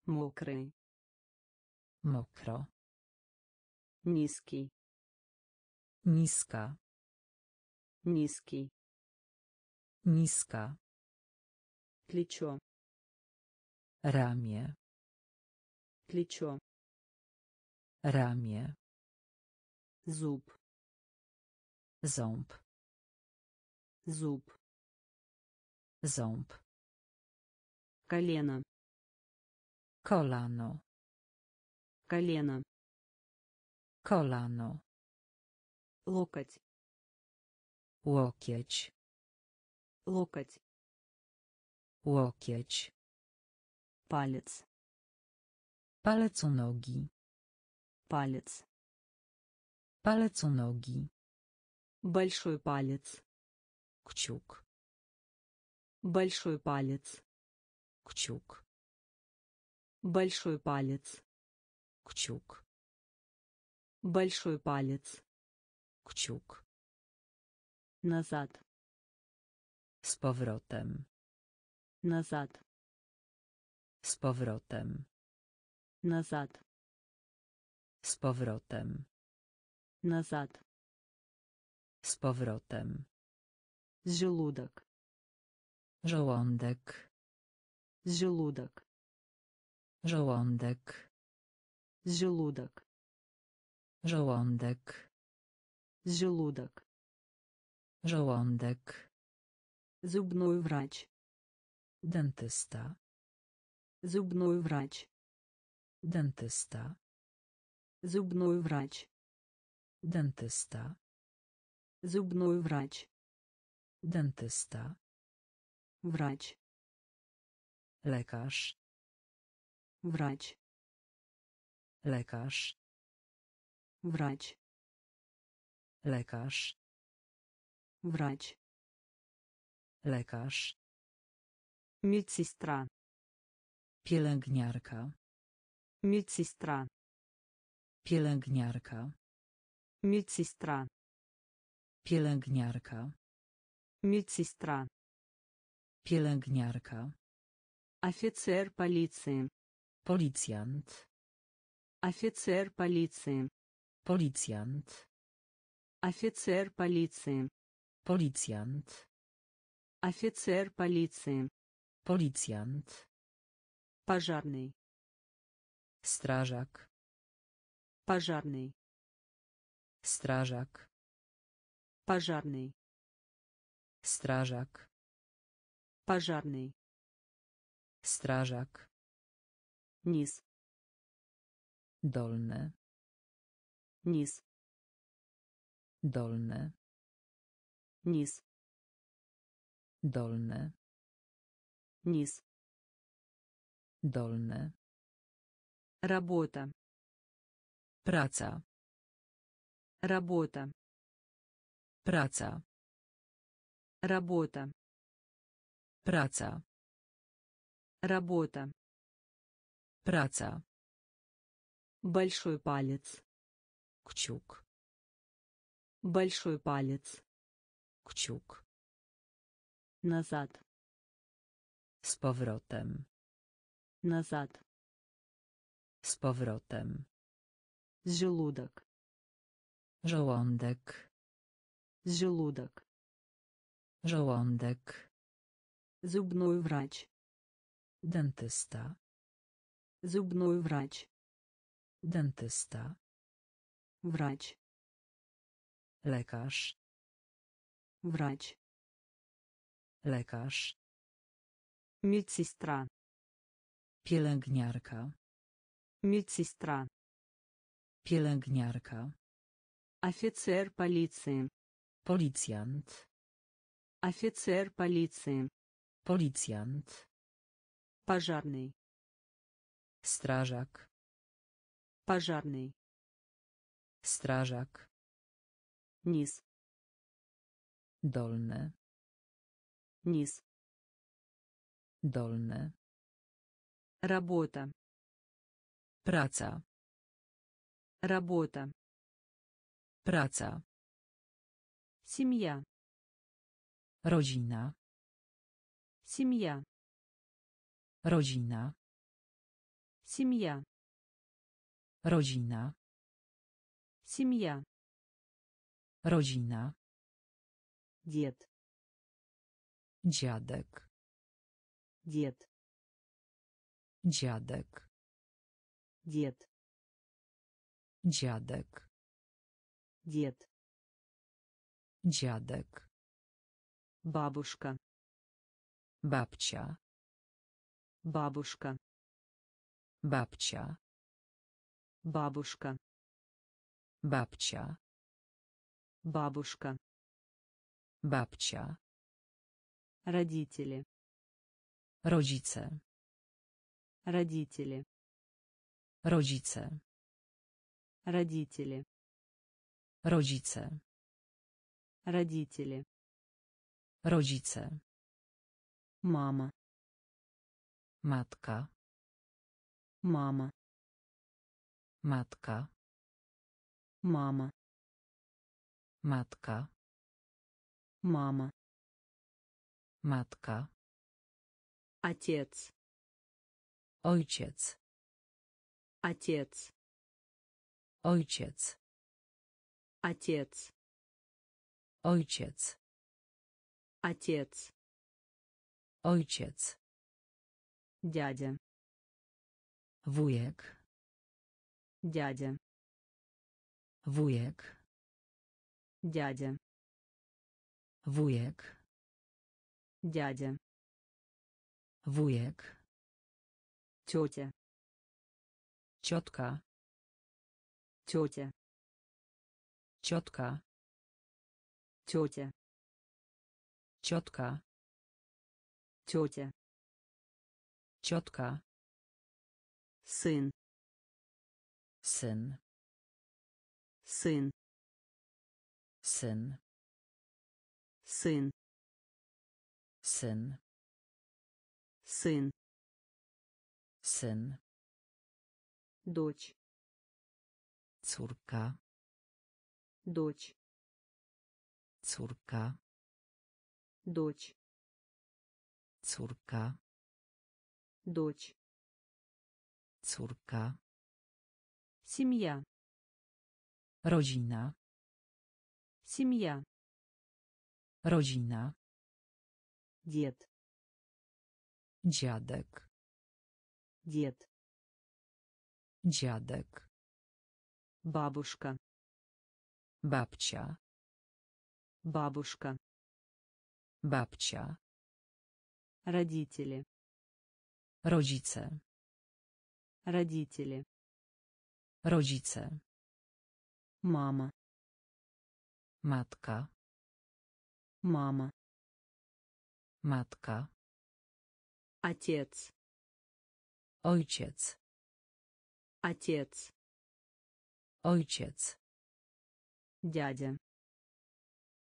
Мокрый. Mokro. Низкий. Niska. Низкий. Niska. Плечо. Ramię. Плечо. Ramię. Зуб. Ząb. Зуб. Ząb. Колено. Kolano. Колено. Kolano. Локоть. Łokieć. Локоть. Łokieć. Палец. Palec u nogi. Палец. Palec u nogi. Большой палец. Kciuk. Большой палец. Kciuk. Большой палец. Kciuk. Большой палец. Kciuk. Назад. Z powrotem. Назад. Z powrotem. Назад. Z powrotem. Назад. Z powrotem. Żołądek. Żołądek. Żołądek. Żołądek. Żołądek. Żołądek. Żołądek. Żołądek. Zubny wracz. Dentysta. Zubny wracz. Dentysta. Zubny wracz. Dentysta. Зубной врач. Dentysta. Врач. Lekarz. Врач. Lekarz. Врач. Lekarz. Врач. Lekarz. Медсестра. Pielęgniarka. Медсестра. Pielęgniarka. Медсестра. Pielęgniarka. Медсестра. Pielęgniarka. Офицер полиции. Policjant. Офицер полиции. Policjant. Офицер полиции. Policjant. Офицер полиции. Policjant. Пожарный. Strażak. Пожарный. Strażak. пожарный. Стражак. Пожарный. Стражак. Низ. Dolne. Низ. Dolne. Низ. Dolne. Низ. Dolne. Работа. Праца. Работа. Praca. Работа. Praca. Работа. Praca. Большой палец. Kciuk. Большой палец. Kciuk. Назад. Z powrotem. Назад. Z powrotem. Желудок. Żołądek. Желудок. Żołądek. Зубной врач. Dentysta. Зубной врач. Dentysta. Врач. Lekarz. Врач. Lekarz. Медсестра. Pielęgniarka. Медсестра. Pielęgniarka. Офицер полиции. Policjant. Офицер полиции. Policjant. Пожарный. Strażak. Пожарный. Strażak. Низ. Dolny. Низ. Dolny. Работа. Praca. Работа. Praca. Семья. Rodzina. Семья. Rodzina. Семья. Rodzina. Семья. Rodzina. Дед. Dziadek. Дед. Dziadek. Дед. Dziadek. Дед. Dziadek. Бабушка. Babcia. Бабушка. Babcia. Бабушка. Babcia. Бабушка. Babcia. Родители. Rodzice. Родители. Rodzice. Родители. Rodzice. Родители. Rodzice. Мама. Matka. Мама. Matka. Мама. Matka. Мама. Matka. Отец. Ojciec. Отец. Ojciec. Отец. Ojciec. Отец. Ojciec. Дядя. Wujek. Дядя. Wujek. Дядя. Wujek. Дядя. Wujek. Тетя. Ciotka. Тетя. Ciotka тетя. Четко тетя. Четко сын. Сын. Сын. Сын. Сын. Сын. Сын. Сын. Дочь. Цурка. Дочь. Córka. дочь Córka. дочь Córka. семья Rodzina. семья Rodzina. дед Dziadek. дед Dziadek. бабушка Babcia. Бабушка Babcia. родители Rodzice. родители Rodzice. мама Matka. мама Matka. отец Ojciec. отец Ojciec. дядя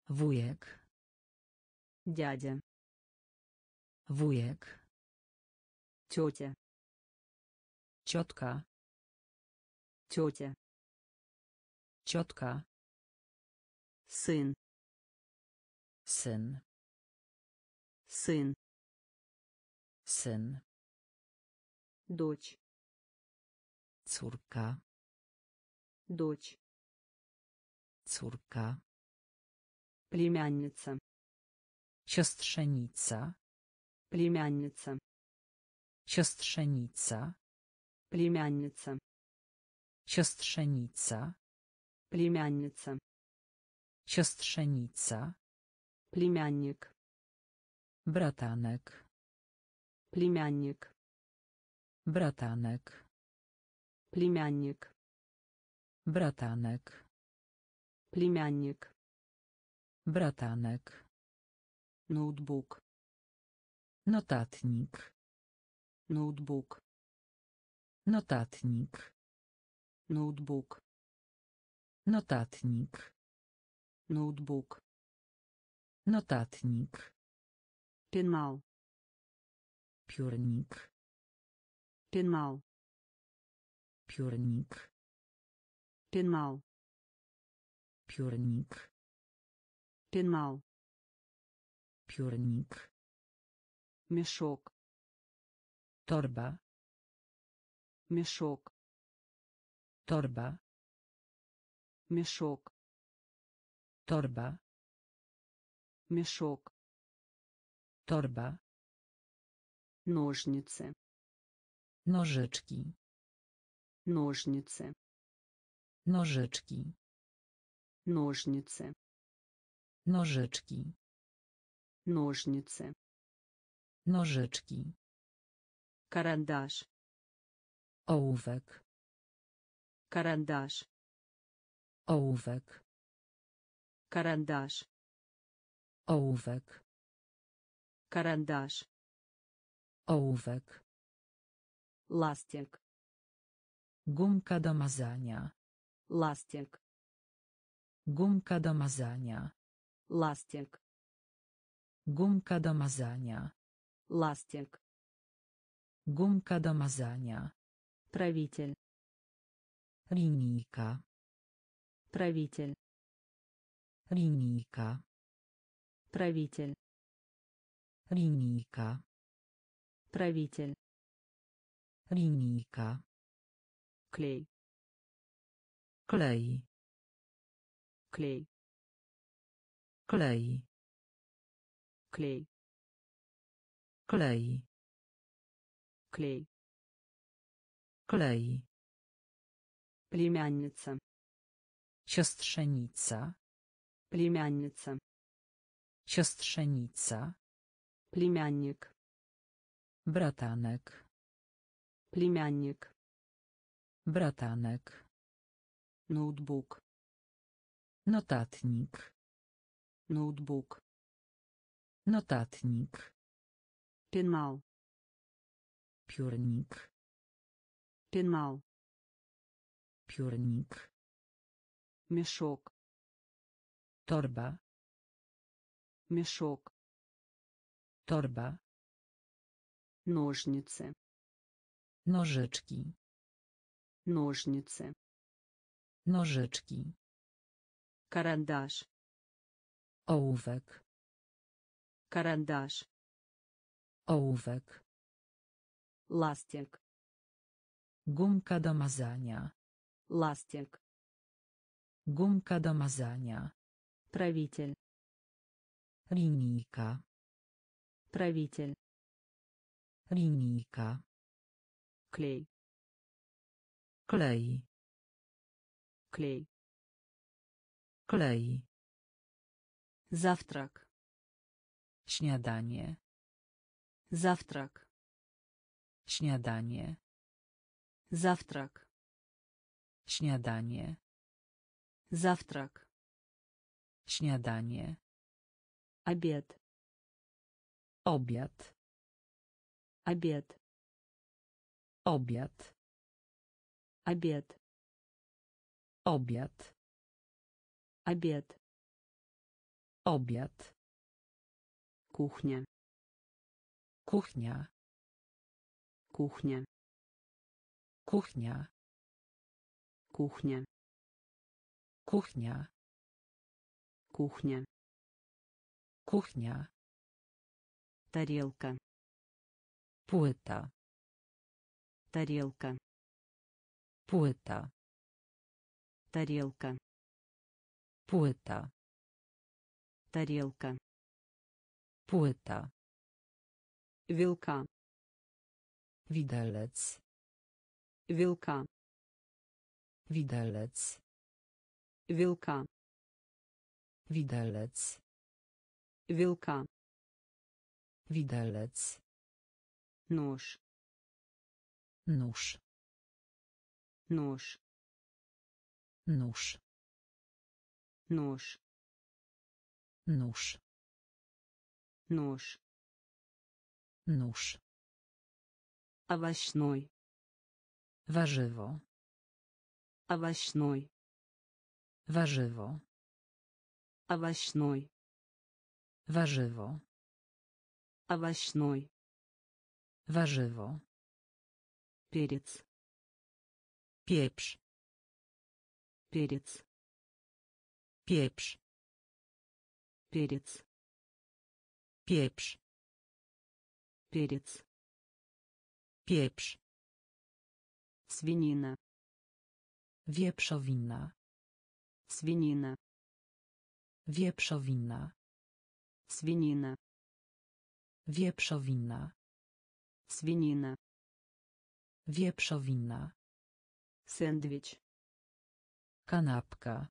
Wujek. дядя Wujek. тетя Ciotka. тетя Ciotka. сын Syn. сын Syn. дочь Córka. дочь Córka. племянница Частшеница. Племянница. Частшеница. Племянница. Частшеница. Племянница. Частшеница. Племянник. Братанек. Племянник. Братанек. Племянник. Братанек. Племянник. Bratanek. Notebook. Notatnik. Notebook. Notatnik. Notebook. Notatnik. Notebook. Notatnik. Penal. Piórnik. Penal. Piórnik. Penal. Piórnik. пенал Piórnik. мешок Torba. мешок Torba. мешок Torba. мешок Torba. ножницы Nożyczki. ножницы Nożyczki. ножницы Nożyczki. Nożnice. Nożyczki. Karandasz. Ołówek. Karandasz. Ołówek. Karandasz. Ołówek. Karandasz. Ołówek. Lastiek. Gumka do mazania. Lastiek. Gumka do mazania. Ластик. Гумка до мазания. Ластик. Гумка до мазания. Правитель. Линейка. Правитель. Линейка. Правитель. Линейка. Правитель. Линейка. Клей. Клей. Клей. Klej. клей Klej. клей Klej. племянница Siostrzenica. племянница Siostrzenica. племянник Bratanek. племянник Bratanek. ноутбук Notatnik. Notebook. Notatnik. Penal. Piórnik. Penal. Piórnik. Mieszok. Torba. Mieszok. Torba. Nożnice. Nożyczki. Nożnice. Nożyczki. Karandasz. Ołówek. карандаш Ołówek. ластик Gumka do mazania. ластик Gumka do mazania. правитель Linijka. правитель Linijka. клей Klej. клей Klej. завтрак Śniadanie. завтрак Śniadanie. завтрак Śniadanie. завтрак Śniadanie. обед Obiad. обед Obiad. обед Obiad. обед Obiad. Kuchnia. Kuchnia. Kuchnia. Kuchnia. Kuchnia. Kuchnia. Kuchnia. Kuchnia. Тарелка. Пуэта. Тарелка. Пуэта. Тарелка. Пуэта тарелка пłyta wielka widelec wielka widelec wielka widelec wielka widelec nóż nóż nóż nóż nóż нож нож Nóż. овощной Warzywo. овощной Warzywo. овощной Warzywo. овощной Warzywo. перец Pieprz. перец Pieprz. перец Pieprz. перец Pieprz. свинина Wieprzowina. свинина Wieprzowina. свинина Wieprzowina. свинина Wieprzowina. сэндвич Kanapka.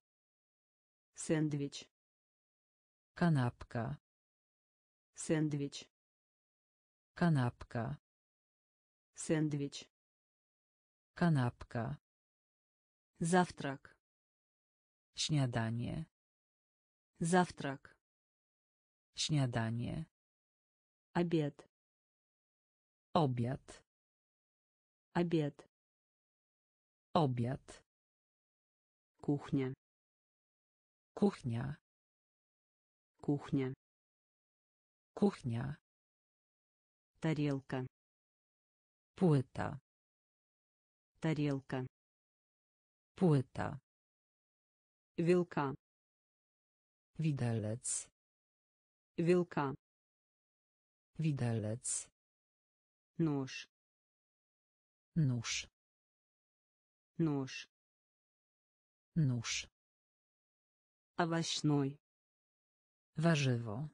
сэндвич Kanapka. сэндвич Kanapka. сэндвич Kanapka. завтрак Śniadanie. завтрак Śniadanie. обед Obiad. обед Obiad. кухня Kuchnia. Кухня Kuchnia. тарелка Płyta. тарелка Płyta. вилка Widelec. вилка Widelec. нож Nóż. нож Nóż. овощной Warzywo.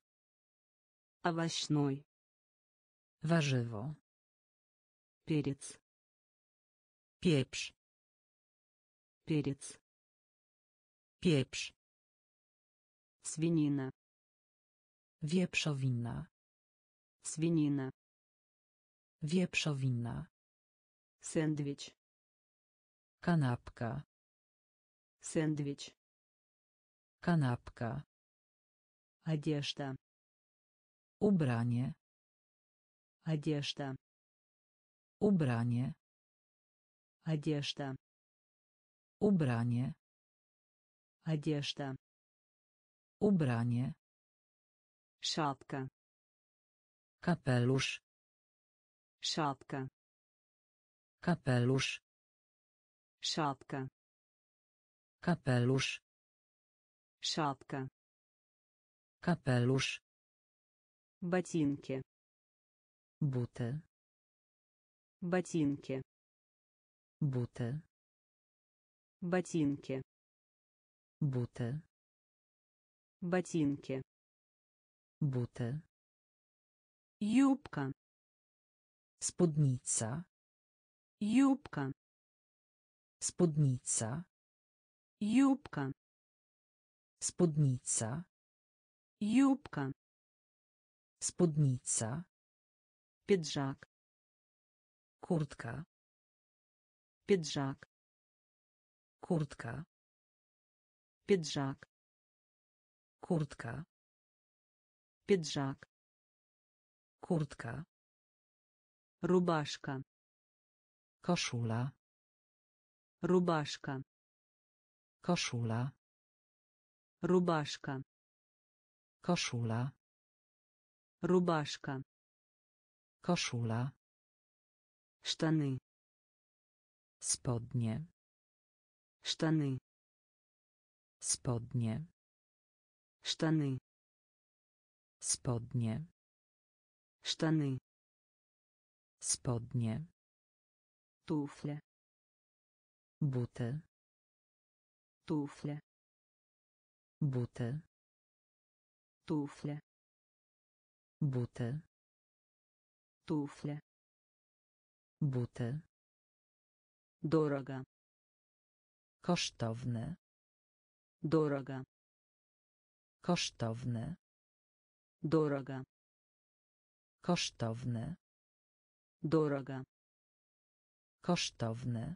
овощной Warzywo. перец Pieprz. перец Pieprz. свинина Wieprzowina. свинина Wieprzowina. сэндвич Kanapka. сэндвич Kanapka. Одежда. Ubranie. Одежда. Ubranie. Одежда. Ubranie. Одежда. Ubranie. Шапка. Kapelusz. Шапка. Kapelusz. Шапка. Kapelusz. Шапка. Kapelusz. Ботинки. Buty. Ботинки. Buty. Ботинки. Buty. Ботинки. Buty. Юбка. Spódnica. Юбка. Spódnica. Юбка. Spódnica. Jubka. Spódnica. Piedrzak. Kurtka. Piedrzak. Kurtka. Piedrzak. Kurtka. Piedrzak. Kurtka. Rubaszka. Koszula. Rubaszka. Koszula. Rubaszka. Koszula. Рубашка. Koszula. Штаны. Spodnie. Штаны. Spodnie. Штаны. Spodnie. Штаны. Spodnie. Туфля. Buty. Туфля. Buty. tufle. Buty. Tufle. Buty. Droga. Kosztowne droga. Kosztowne droga. Kosztowne droga. Kosztowne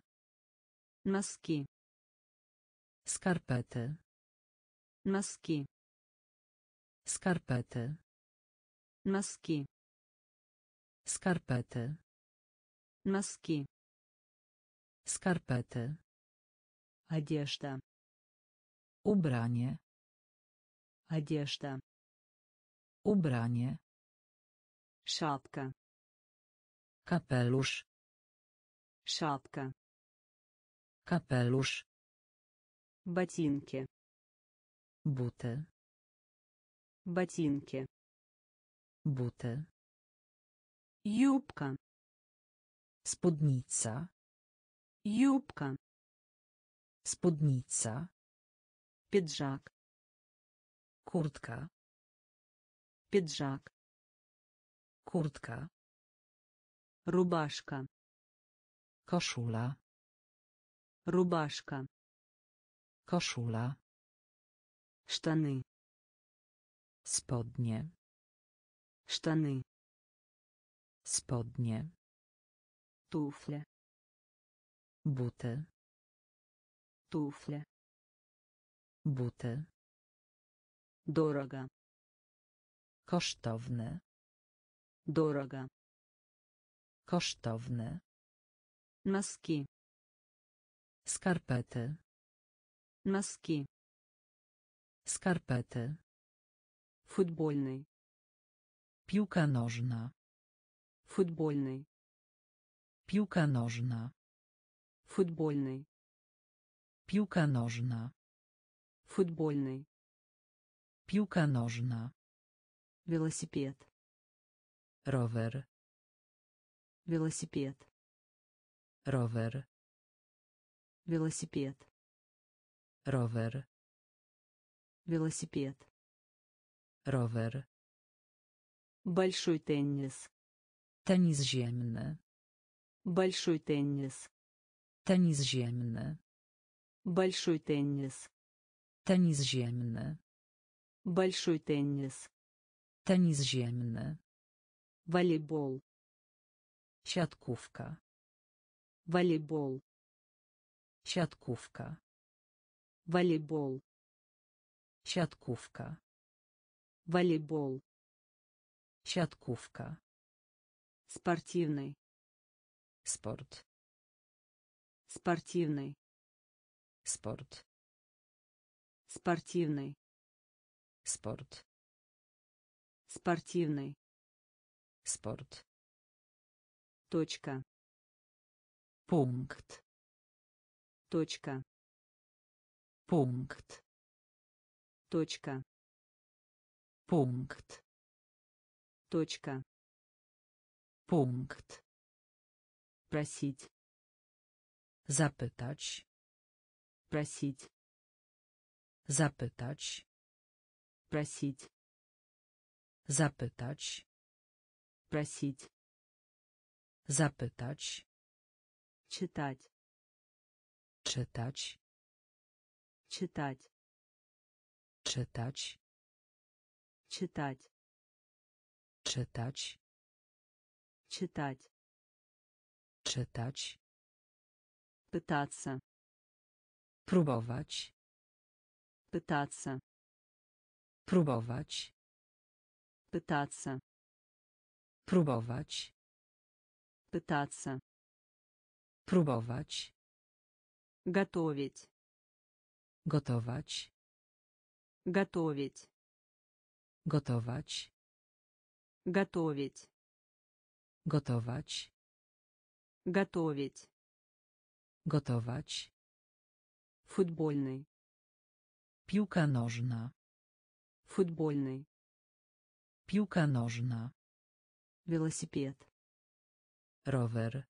maski. Skarpety. Maski. Skarpety. Носки. Skarpety. Носки. Skarpety. Одежда. Ubranie. Одежда. Ubranie. Шапка. Kapelusz. Шапка. Kapelusz. Ботинки. Buty. Ботинки. Buty. Юбка. Spódnica. Юбка. Spódnica. Пиджак. Kurtka. Пиджак. Kurtka. Рубашка. Koszula. Рубашка. Koszula. Штаны. Spodnie. Штаны. Spodnie. Туфля. Buty. Туфля. Buty. Дорого. Kosztowne. Дорого. Kosztowne. Носки. Skarpety. Носки. Skarpety. Футбольный. Piłka nożna. Футбольный. Piłka nożna. Футбольный. Piłka nożna. Футбольный. Piłka nożna. Велосипед. Rower. Велосипед. Rower. Велосипед. Rower. Велосипед. Ровер. Большой теннис. Теннис земный. Большой теннис. Теннис земный. Большой теннис. Теннис земный. Большой теннис. Теннис земный. Волейбол. Щатковка. Волейбол. Щатковка. Волейбол. Щатковка волейбол щатковка. спортивный спорт. спортивный спорт. спортивный спорт. спортивный спорт. точка пункт. точка пункт. точка. Punkt. Точка. Punkt. Просить. Zapytać. Просить. Zapytać. Просить. Zapytać. Просить. Zapytać. Читать. Czytać. Читать. Czytać. Czytać. Czytać. Czytać. Czytać. Pytać się. Próbować. Pytać się. Próbować. Pytać się. Próbować. Pytać się. Próbować. Gotowić. Gotować. Gotowić. Gotować. Готовить. Gotować. Готовить. Gotować. Футбольный. Piłka nożna. Футбольный. Piłka nożna. Велосипед. Rower.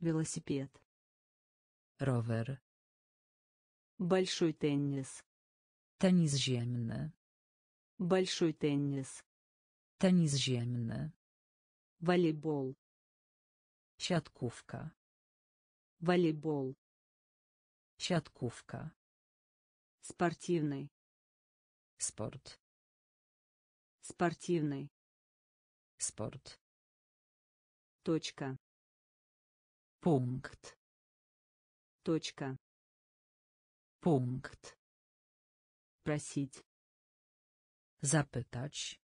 Велосипед. Rower. Большой теннис. Tenis ziemny. Большой теннис. Теннис земный. Волейбол. Щатковка. Волейбол. Щатковка. Спортивный. Спорт. Спортивный. Спорт. Точка. Пункт. Точка. Пункт. Просить. Zapytać.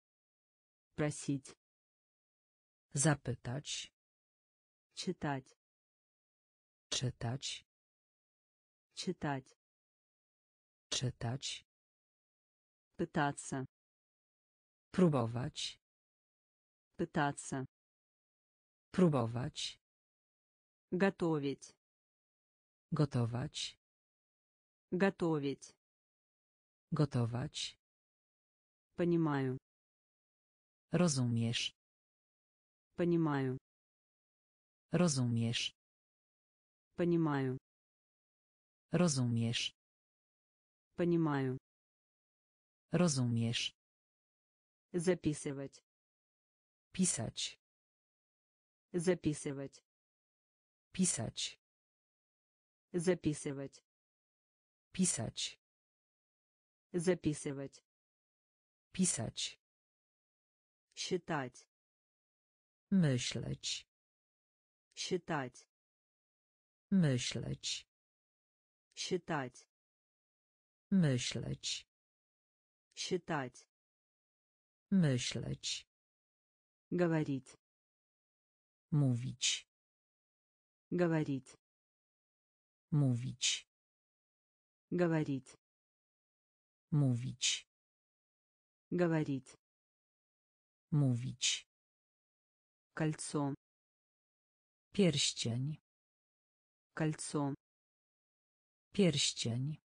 Просить. Zapytać. Читать. Czytać. Читать. Czytać. Пытаться. Próbować. Пытаться. Próbować. Готовить. Gotować. Готовить. Gotować. Понимаю. Rozumiesz. Понимаю. Rozumiesz. Понимаю. Rozumiesz. Понимаю. Rozumiesz. Записывать. Pisać. Записывать. Pisać. Записывать. Pisać. Записывать. Pisać. Считать. Myśleć. Считать. Myśleć. Считать. Myśleć. Считать. Myśleć. Говорить. Mówić. Говорить. Mówić. Говорить. Mówić. Говорить. Mówić. Кольцо. Pierścień. Кольцо. Pierścień.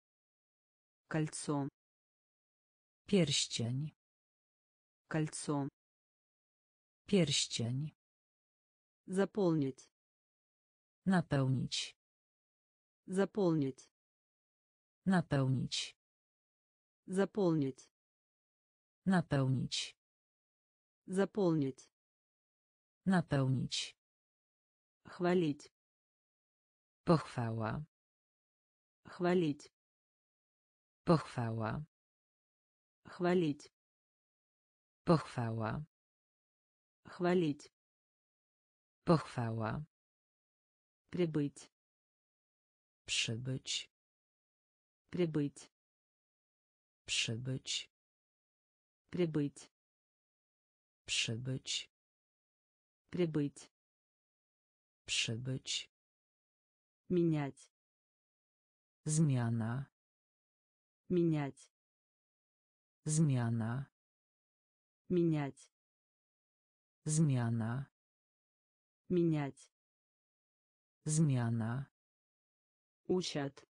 Кольцо. Pierścień. Кольцо. Pierścień. Заполнить. Napełnić. Заполнить. Napełnić. Заполнить. Napełnić. Заполнить. Napełnić. Хвалить. Pochwała. Хвалить. Pochwała. Хвалить. Pochwała. Хвалить. Pochwała. Прибыть. Przybyć. Прибыть. Przybyć. Прибыть. Przybyć. Прибыть. Przybyć. Менять. Zmiana. Менять. Zmiana. Менять. Zmiana. Менять. Zmiana. Учат.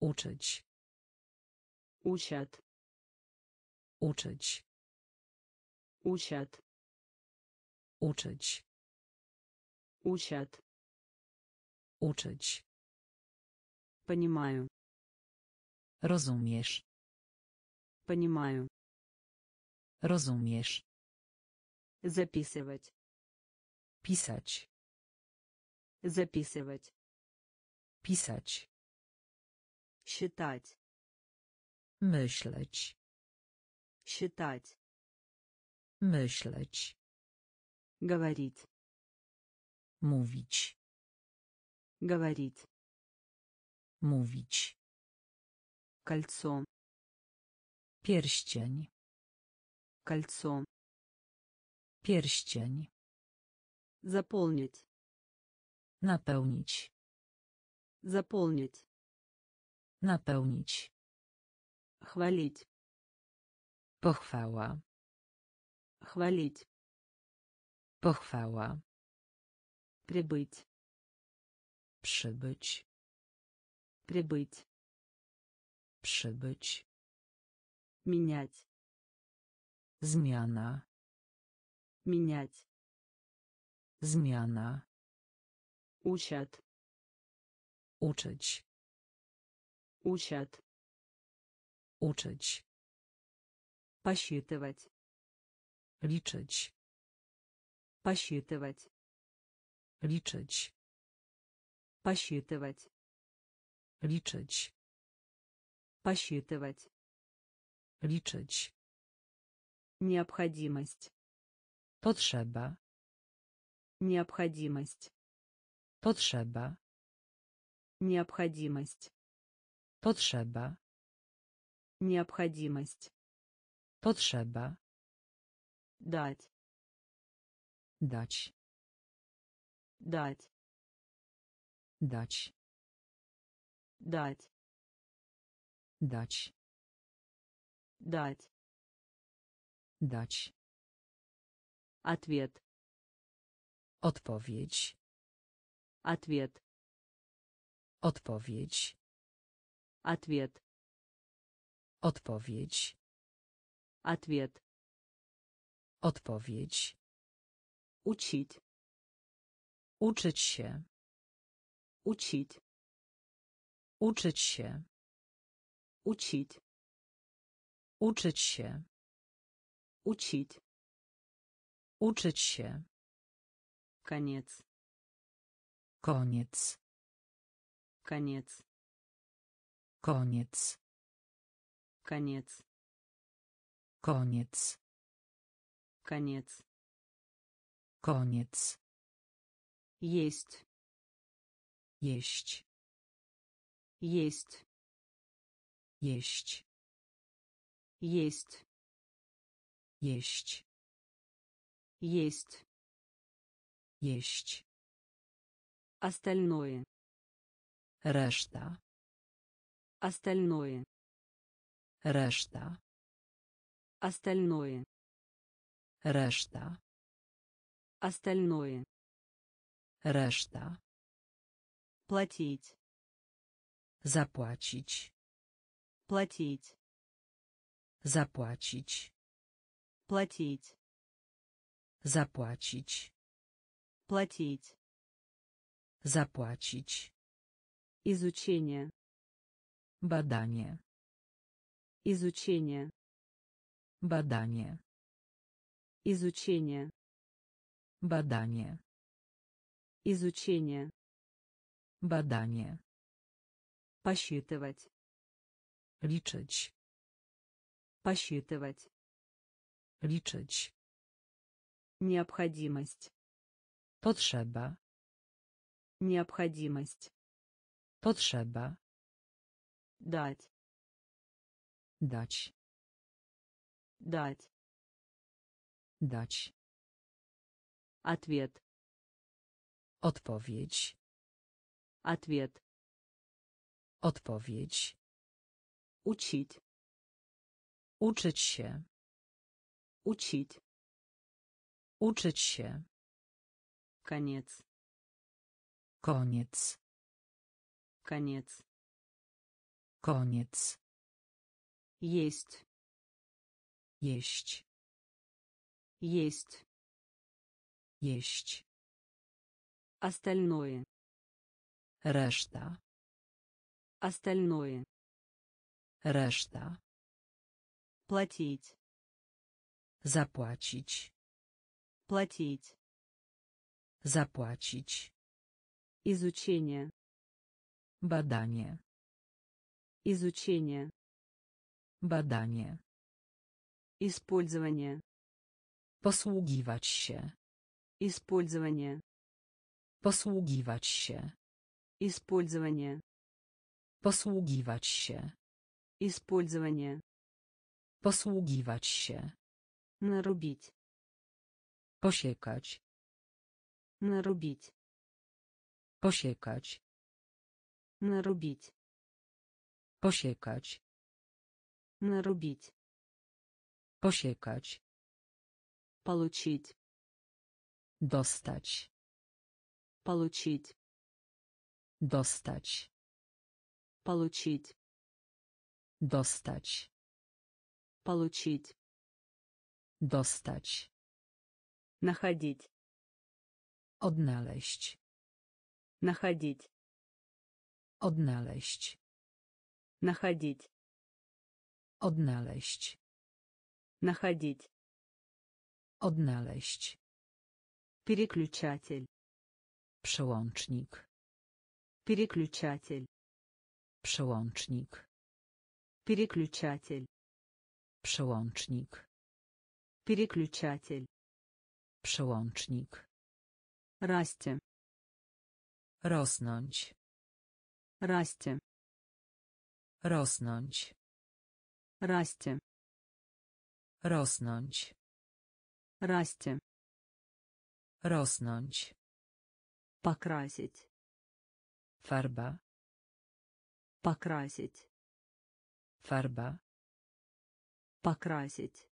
Uczyć. Учат. Uczyć. Учат. Uczyć. Учат. Uczyć. Понимаю. Rozumiesz. Понимаю. Rozumiesz. Записывать. Pisać. Записывать. Pisać. Считать. Myśleć. Считать. Myśleć. Говорить. Mówić. Говорить. Mówić. Кольцо. Pierścień. Кольцо. Pierścień. Заполнить. Napełnić. Заполнить. Napełnić. Хвалить. Pochwała. Chwalić. Pochwała. Przybyć. Przybyć. Przybyć. Przybyć. Mieniać. Zmiana. Mieniać. Zmiana. Usiad. Uczyć. Usiad. Uczyć. Посчитывать. Liczyć. Посчитывать. Liczyć. Посчитывать. Liczyć. Посчитывать. Liczyć. Необходимость. Potrzeba. Необходимость. Potrzeba. Необходимость. Potrzeba. Необходимость. Potrzeba. Дать. Dać. Дать. Dać. Дать. Dać. Дать. Dać. Ответ. Odpowiedź. Ответ. Odpowiedź. Ответ. Odpowiedź. Ответ. Odpowiedź. Учить. Uczyć się. Учить. Uczyć się. Учить. Uczyć się. Учить. Uczyć się. Конец. Koniec. Конец. Koniec. Конец. Koniec. Конец. Конец. Есть. Есть. Есть. Есть. Есть. Есть. Есть. Есть. Остальное. Решта. Остальное. Решта. Остальное. Решта. Остальное. Решта. Платить. Запłacić. Платить. Запłacić. Платить. Запłacić. Платить. Запłacić. Изучение. Бадание. Изучение. Badanie. Изучение. Badanie. Изучение. Badanie. Посчитывать. Liczyć. Посчитывать. Liczyć. Необходимость. Potrzeba. Необходимость. Potrzeba. Дать. Dać. Дать. Dać. Ответ. Odpowiedź. Ответ. Odpowiedź. Учить. Uczyć się. Учить. Uczyć się. Конец. Koniec. Конец. Koniec. Есть. Jeść. Есть. Есть. Остальное. Решта. Остальное. Решта. Платить. Заплачить. Платить. Заплачить. Изучение. Бадание. Изучение. Бадание. Использование. Posługiwać się. Использование. Posługiwać się. Использование. Posługiwać się. Использование. Posługiwać się. Нарубить. Posiekać. Нарубить. Posiekać. Нарубить. Posiekać. Нарубить. Posiekać. Получить. Dostać. Получить. Dostać. Получить. Dostać. Получить. Dostać. Находить. Odnaleźć. Находить. Odnaleźć. Находить. Odnaleźć. Находить. Odnaleźć. Переключатель. Przełącznik. Переключатель. Przełącznik. Переключатель. Przełącznik. Переключатель. Przełącznik. Расти. Rosnąć. Расти. Rosnąć. Расти. Rosnąć. Расти. Rosnąć. Покрасить. Farba. Покрасить. Farba. Покрасить.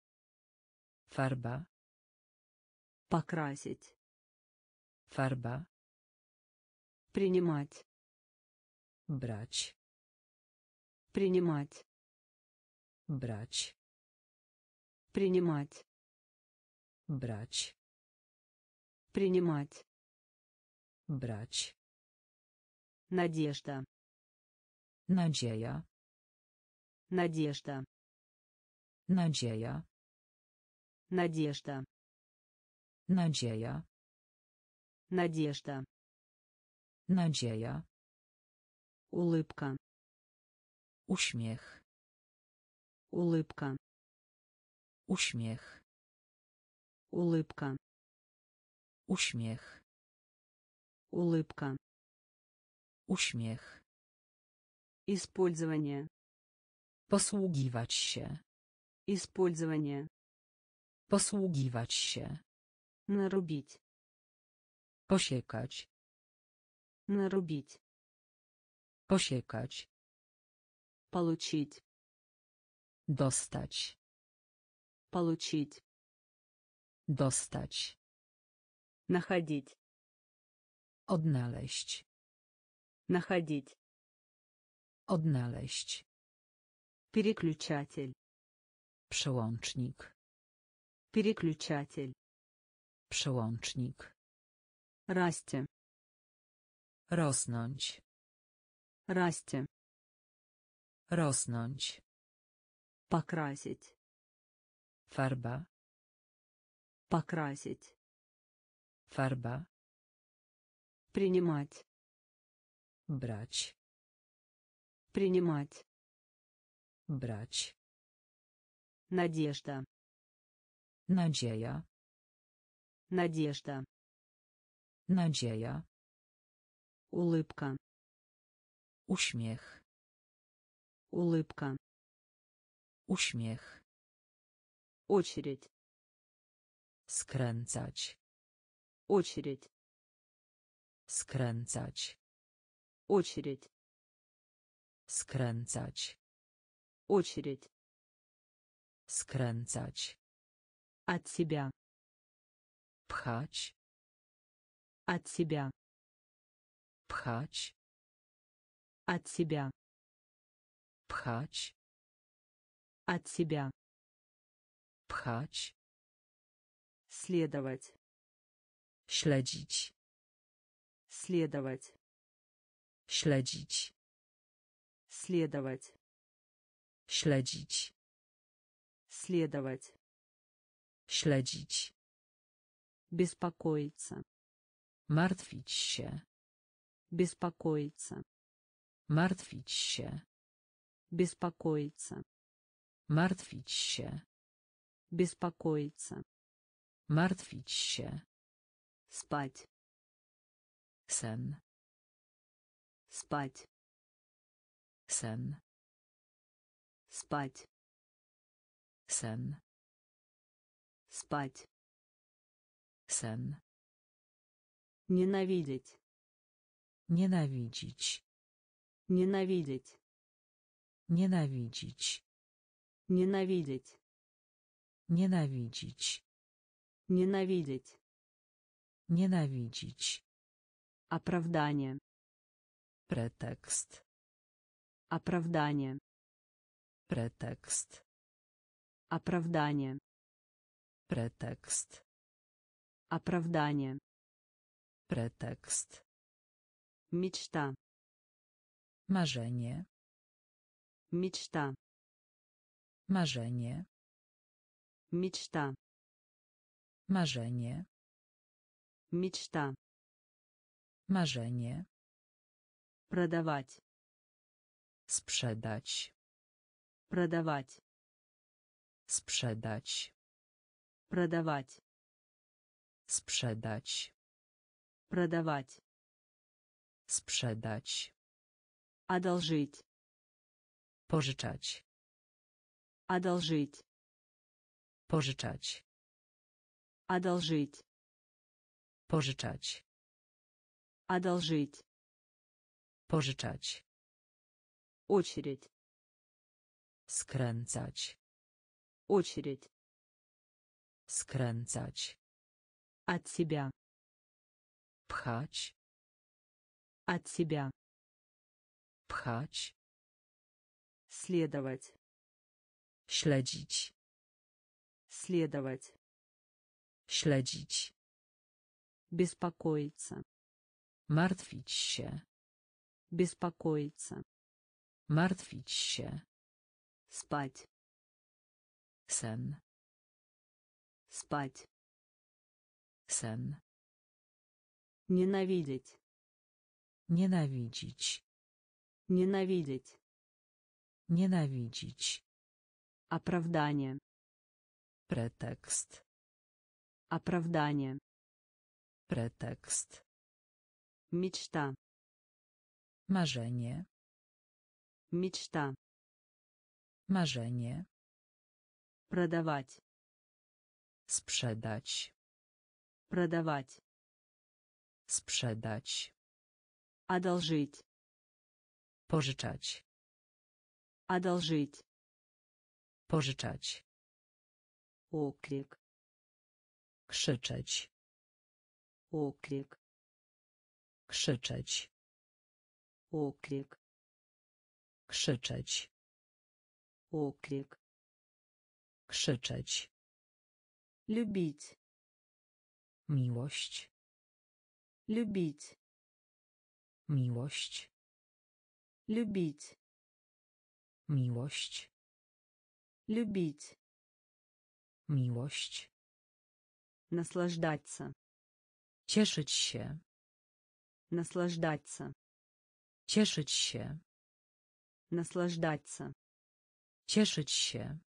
Farba. Покрасить. Farba. Принимать. Brać. Принимать. Brać. Принимать. Brać. Принимать. Brać. Надежда. Nadzieja. Надежда. Nadzieja. Надежда. Nadzieja. Надежда. Nadzieja. Улыбка. Uśmiech. Улыбка. Uśmiech. Улыбка. Uśmiech. Улыбка. Uśmiech. Использование. Posługiwać się. Использование. Posługiwać się. Нарубить. Posiekać. Нарубить. Posiekać. Получить. Dostać. Получить. Dostać. Находить. Odnaleźć. Находить. Odnaleźć. Переключатель. Przełącznik. Переключатель. Przełącznik. Расти. Rosnąć. Расти. Rosnąć. Покрасить. Farba. Покрасить. Farba. Принимать. Brać. Принимать. Brać. Надежда. Nadzieja. Надежда. Nadzieja. Улыбка. Uśmiech. Улыбка. Uśmiech. Очередь Skręcać. очередь Skręcać. очередь Skręcać. очередь Skręcać. от себя Pchać. от себя Pchać. от себя Pchać. от себя Pchać. следовать Śledzić. следовать Śledzić. следовать Śledzić. следовать Śledzić. беспокоиться Martwić się. беспокоиться Martwić się. беспокоиться Martwić się. Беспокоиться Martwić się. спать Sen. спать Sen. спать Sen. спать Sen. ненавидеть Nienawidzić. ненавидеть Nienawidzić. ненавидеть Nienawidzić. Ненавидеть. Ненавидеть. Оправдание. Претекст. Оправдание. Претекст. Оправдание. Претекст. Оправдание. Претекст. Мечта. Мажение. Мечта. Мажение. мечта Marzenie. мечта Marzenie. продавать Sprzedać. продавать Sprzedać. продавать Sprzedać. продавать Sprzedać. одолжить Pożyczać. одолжить Pożyczać. одолжить Pożyczać. одолжить Pożyczać. очередь Skręcać. очередь Skręcać. от себя Pchać. от себя Pchać. следовать Śledzić. Следовать Śledzić. беспокоиться Martwić się. беспокоиться Martwić się. спать Sen. спать Sen. ненавидеть Nienawidzić. ненавидеть Nienawidzić. оправдание Pretekst. оправдание Pretekst. мечта Marzenie. мечта Marzenie. продавать Sprzedać. продавать Sprzedać. одолжить Pożyczać. одолжить Pożyczać. Uklik. Krzyczeć. Uklik. Krzyczeć. Uklik. Krzyczeć. Uklik. Krzyczeć. Lubić. Miłość. Lubić. Miłość. Lubić. Miłość. Lubić. Miłość. наслаждаться Cieszyć się. наслаждаться Cieszyć się. наслаждаться Cieszyć się.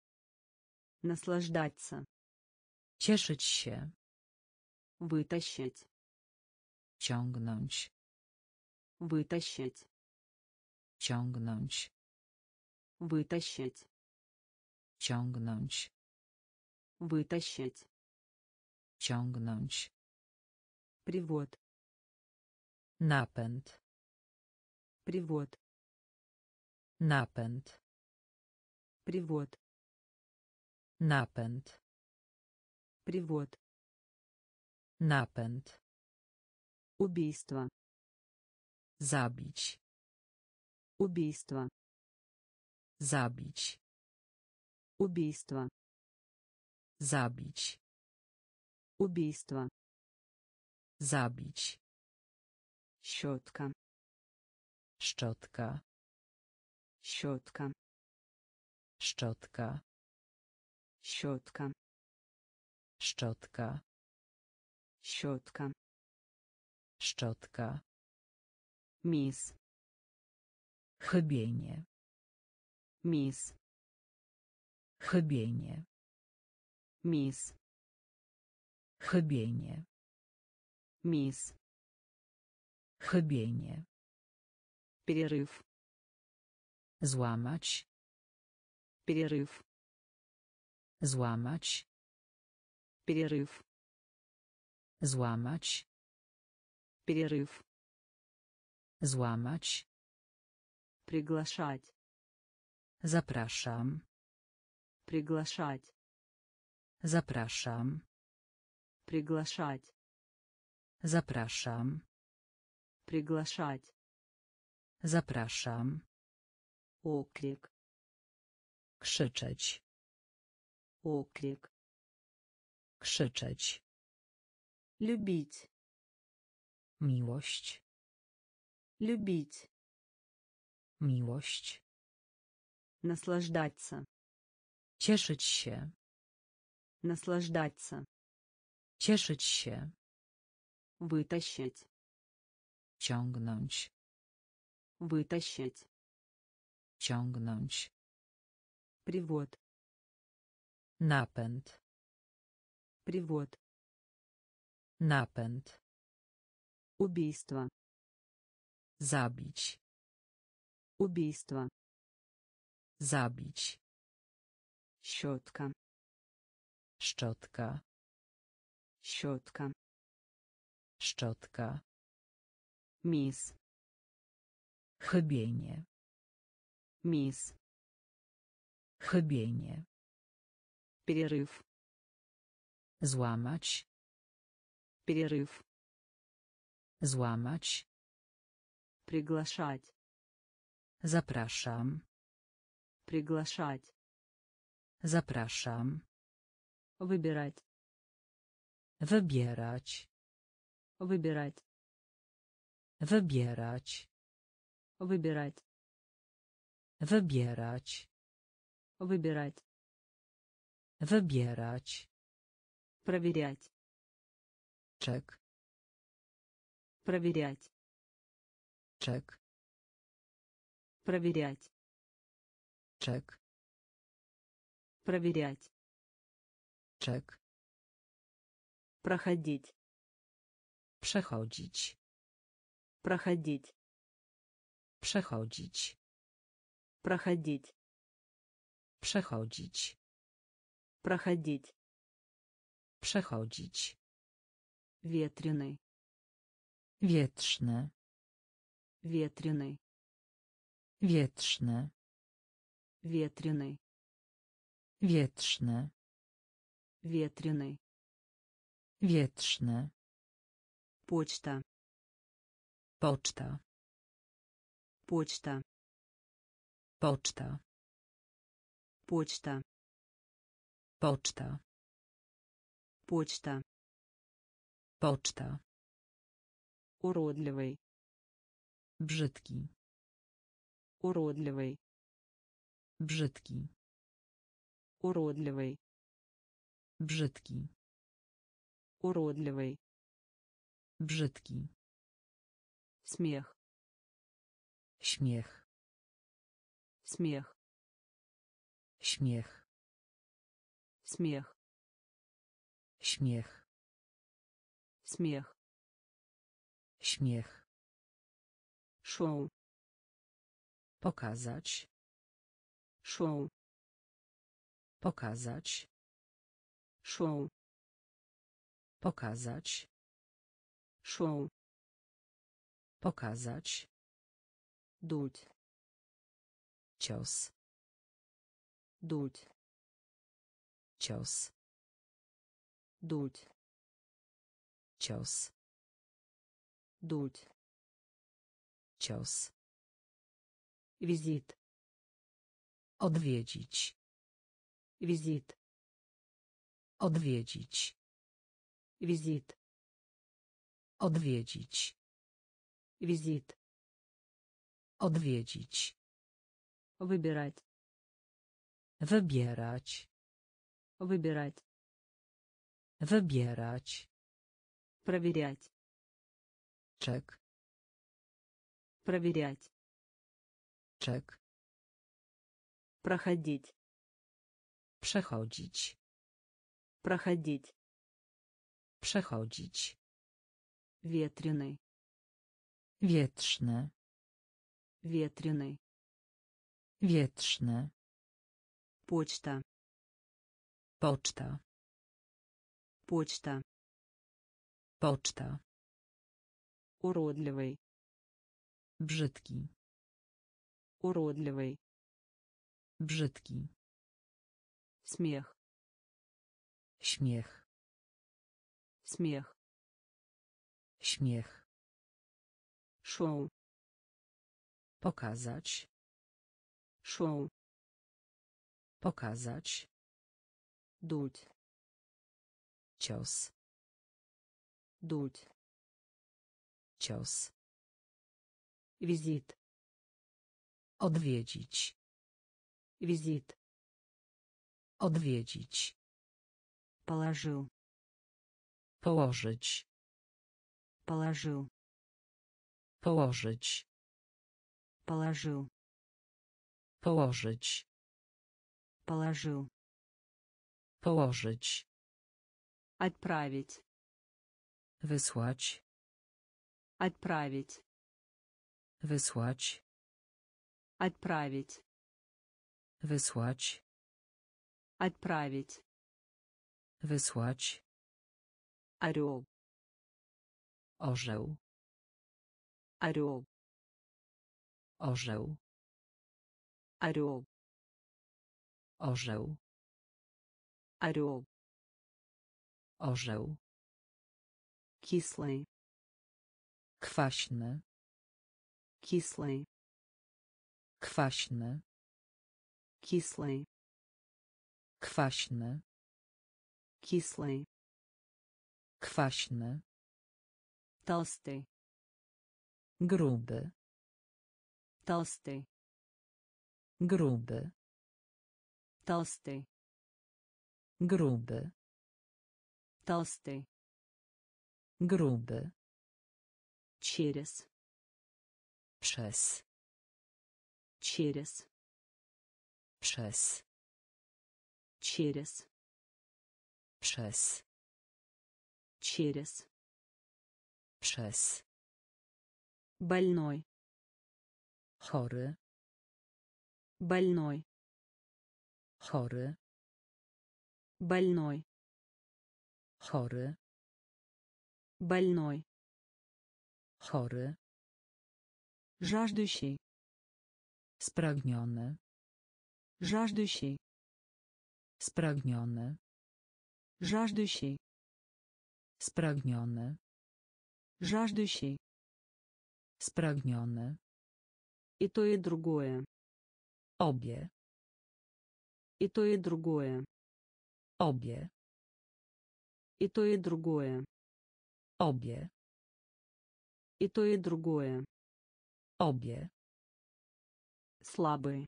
наслаждаться Cieszyć się. вытащить Ciągnąć. вытащить Ciągnąć. вытащить Ciągnąć. Вытащить. Ciągnąć. Привод. Napęd. Привод. Napęd. Привод. Napęd. Привод. Napęd. Убийство. Zabić. Убийство. Zabić. Убийство. Zabić. Убийство. Zabić. Щетка. Szczotka. Щетка. Szczotka. Щетка. Szczotka. Щетка. Szczotka. Мисс. Chybienie. Мисс. Chybienie. мис, Хабение. мис, Хабение. Перерыв. Зламач. Перерыв. Зламач. Перерыв. Зламач. Перерыв. Зламач. Приглашать. Запрашам. Приглашать. Zapraszam. Приглашать. Zapraszam. Приглашать. Zapraszam. Оклик. Krzyczeć. Оклик. Krzyczeć. Любить. Miłość. Любить. Miłość. Наслаждаться. Cieszyć się. Наслаждаться. Cieszyć się. Вытащить. Ciągnąć. Вытащить. Ciągnąć. Привод. Napęd. Привод. Napęd. Убийство. Zabić. Убийство. Zabić. Щетка. Szczotka. Щетка. Szczotka. Мисс. Chybienie. Мисс. Chybienie. Перерыв. Złamać. Перерыв. Złamać. Приглашать. Zapraszam. Приглашать. Zapraszam. Выбирать. Выбирать. Выбирать. Выбирать. Выбирать. Выбирать. Выбирать. Выбирать. Проверять. Чек. Проверять. Чек. Проверять. Чек. Проверять. Czek. Проходить. Przechodzić. Проходить. Przechodzić. Проходить. Przechodzić. Проходить. Przechodzić. Ветреный. Wietrzny. Ветреный. Wietrzny. Ветреный. Wietrzny. Ветреный. Wietrzny. Почта. Poczta. Почта. Poczta. Почта. Poczta. Почта. Poczta. Уродливый. Brzydki. Уродливый. Brzydki. Уродливый. Brzydki. Уродливый. Brzydki. Смех. Śmiech. Смех. Śmiech. Смех. Śmiech. Смех. Śmiech. Шоу. Pokazać. Шоу. Pokazać. Szło. Pokazać. Szło. Pokazać. Dult. Cios. Dult. Cios. Dult. Cios. Dult. Cios. Wizyt. Odwiedzić. Wizyt. Odwiedzić. визит Odwiedzić. визит Odwiedzić. выбирать Wybierać. выбирать Wybierać. проверять Czek. проверять Czek. проходить Przechodzić. Проходить Przechodzić. ветреный Wietrzny. ветреный Wietrzny. почта Poczta. почта Poczta. уродливый Brzydki. уродливый Brzydki. смех Śmiech. Śmiech. Śmiech. Show. Pokazać. Show. Pokazać. Dult. Cios. Dult. Cios. Wizyt. Odwiedzić. Wizyt. Odwiedzić. Положил Położyć. положил Położyć. положил Położyć. положил Położyć. отправить Wysłać. отправить Wysłać. отправить Wysłać. отправить Wysłać. орел Orzeł. орел Orzeł. орел Orzeł. орел Orzeł. кислый Kwaśny. кислый Kwaśny. кислый Kwaśny. кислый Kwaśny. толстый Gruby. толстый Gruby. толстый Gruby. толстый Gruby. через Przez. через Przez. через Przez. через Przez. больной Chory. больной Chory. больной Chory. больной Chory. жаждущий Spragniony. жаждущий Spragniony. Żażdy się. Spragniony. Żażdy się. Spragniony. I to i drugie. Obie. I to i drugie. Obie. I to i drugie. Obie. I to i drugie. Obie. Słaby.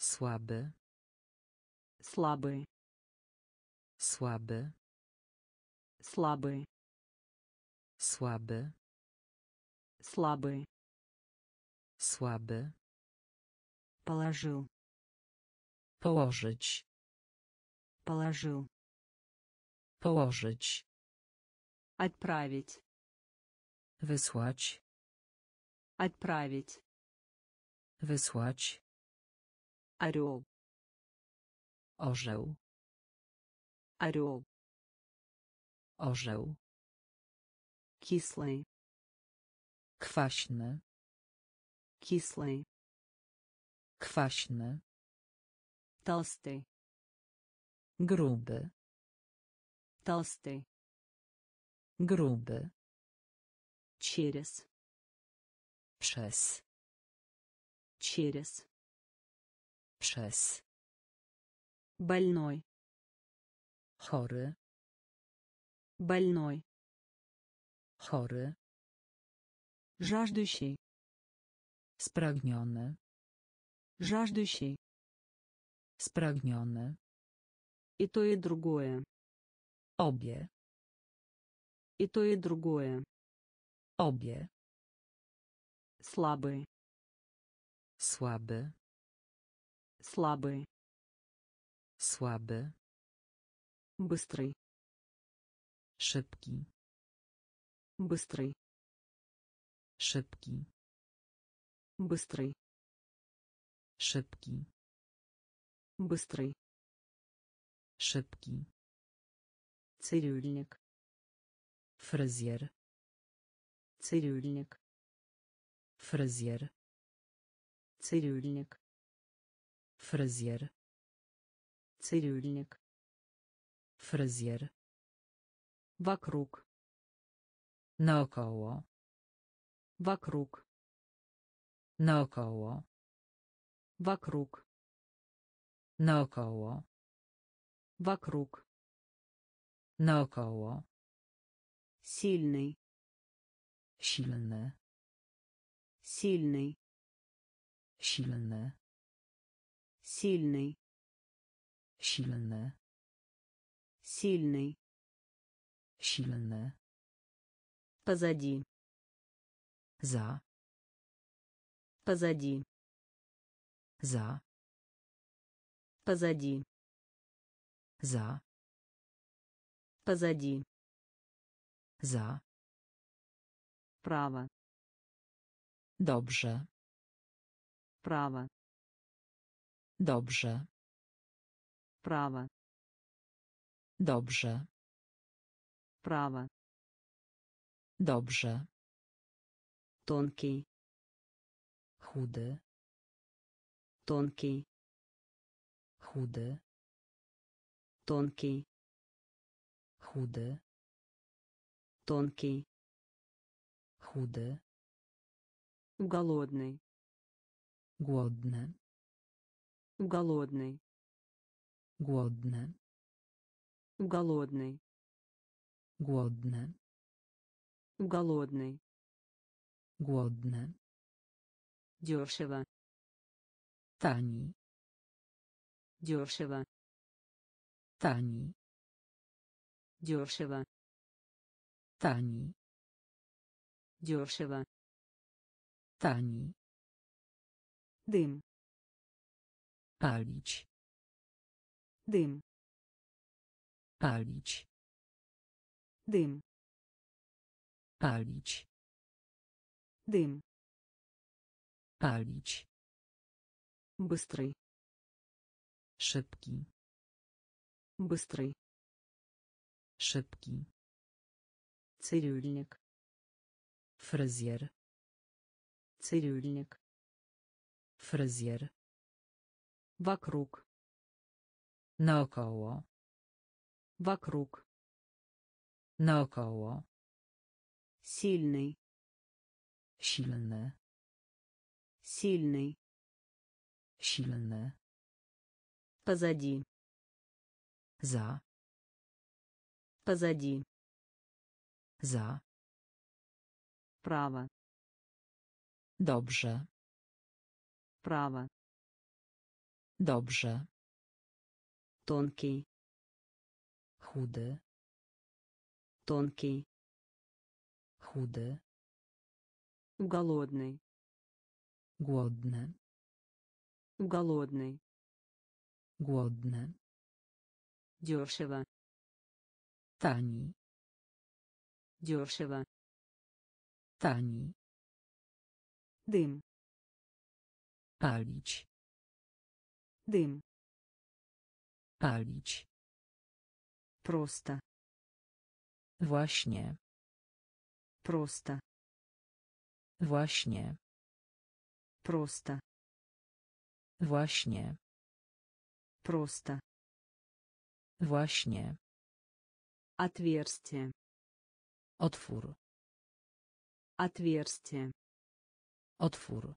Słaby. Słaby. Słaby. слабый Słaby. слабый Słaby. положил Położyć. положил Położyć. отправить Wysłać. отправить Wysłać. орел Orzeł. орел Orzeł. кислый Kwaśny. кислый Kwaśny. толстый Gruby. толстый Gruby. через Przez. через Przez. больной Chory. больной Chory. жаждущий Spragniony. жаждущий Spragniony. и то и другое Obie. и то и другое Obie. слабый Słaby. слабый Słaby. Быстрый. Шибкий. Быстрый. Шибкий. Быстрый. Шибкий. Быстрый. Шибкий. Цирюльник. Фразер. Цирюльник. Фразер. Цирюльник. Фразер. Цирюльник. Fryzjer. вокруг Naokoło. вокруг Naokoło. вокруг Naokoło. вокруг Naokoło. сильный Silny. сильный Silny. сильный Silny. сильный Silny. позади Za. позади Za. позади Za. позади Za. право Dobrze. право Dobrze. право Dobrze. право Dobrze. тонкий Chudy. тонкий Chudy. тонкий Chudy. тонкий Chudy. голодный Głodny. голодный Głodny голодный. Голодно. Голодный. Голодно. Дешево тани. Дешево тани. Дешево тани. Дешево тани. Дым. Палич. Дым. Palić. дым Palić. дым Palić. быстрый Szybki. быстрый Szybki. цирюльник Fryzjer. цирюльник Fryzjer. вокруг Naokoło. Вокруг Naokoło. сильный Silny. сильный Silny. позади Za. позади Za. право Dobrze. право Dobrze. тонкий Chudy. тонкий Chudy. голодный Głodny. голодный Głodny. дешево Tani. дешево Tani. дым Palić. дым Palić. Просто. Właśnie. Просто. Właśnie. Просто. Właśnie. Просто. Właśnie. Отверстие. Otwór. Отверстие. Otwór.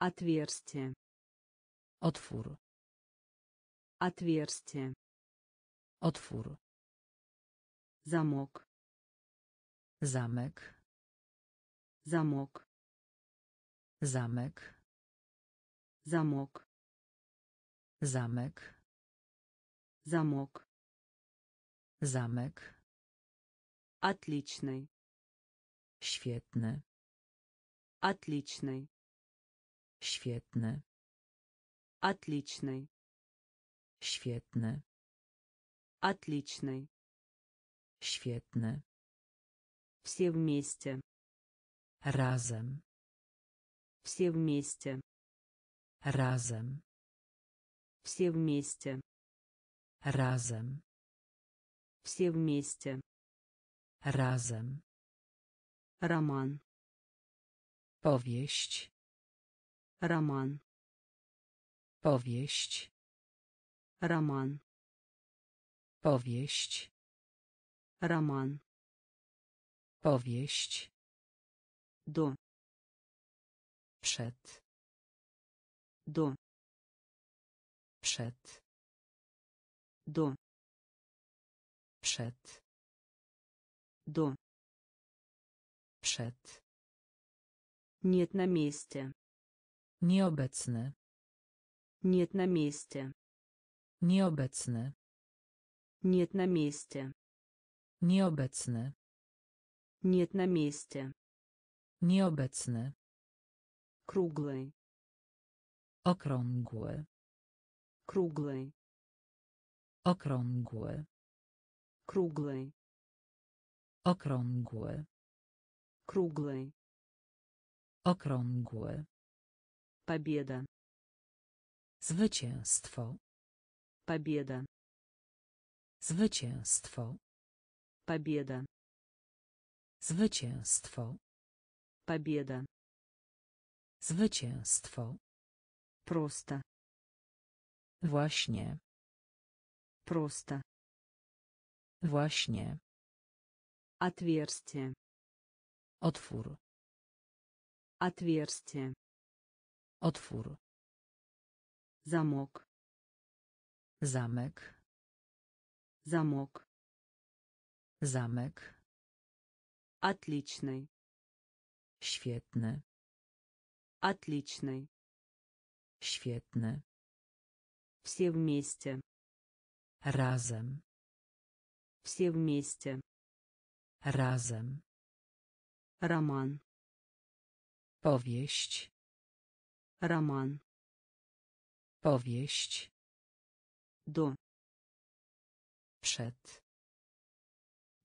Отверстие. Otwór. Отверстие. Otwór. Замок. Zamek. Замок. Zamek. Замок. Zamek. Замок. Zamek. Отличный. Świetny. Отличный. Świetny. Отличный. Świetny. Отличный. Świetny. Все вместе. Razem. Все вместе. Razem. Все вместе. Razem. Все вместе. Razem. Роман. Powieść. Роман. Powieść. Роман. Powieść. Роман. Powieść. До. Przed. До. Przed. До. Przed. До. Przed. Нет на месте. Nieobecny. Нет на месте. Nieobecny. Нет на месте. Nieobecny. Нет на месте. Nieobecny. Круглый. Okrągły. Круглый. Okrągły. Круглый. Okrągły. Круглый. Okrągły. Победа. Zwycięstwo. Победа. Zwycięstwo. Победа. Zwycięstwo. Победа. Zwycięstwo. Просто. Właśnie. Просто. Właśnie. Отверстие. Otwór. Отверстие. Otwór. Замок. Zamek. Замок. Zamek. Отличный. Świetny. Отличный. Świetny. Все вместе. Razem. Все вместе. Razem. Роман. Powieść. Роман. Powieść. До. Przed.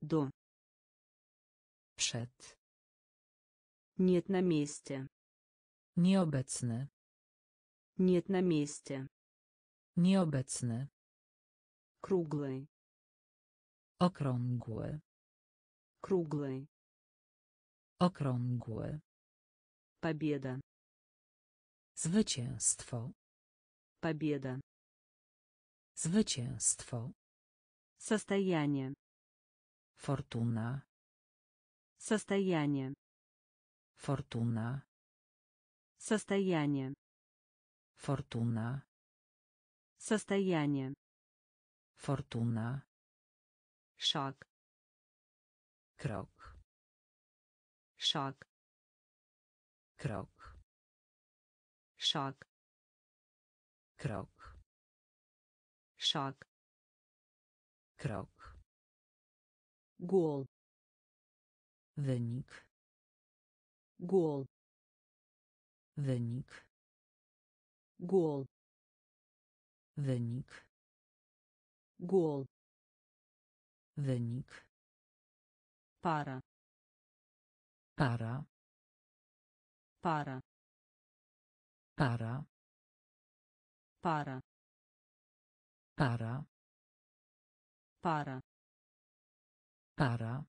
До. Przed. Нет на месте. Nieobecny. Нет на месте. Nieobecny. Круглый. Okrągły. Круглый. Okrągły. Победа. Zwycięstwo. Победа. Zwycięstwo. Состояние. Фортуна. Состояние. Фортуна. Состояние. Фортуна. Состояние. Фортуна. Шаг. Крок. Шаг. Крок. Шаг. Крок. Шаг. Krok. Goal. Wynik. Goal. Wynik. Goal. Wynik. Goal. Wynik. Para. Para. Para. Para. Para. Para. Пара. Para.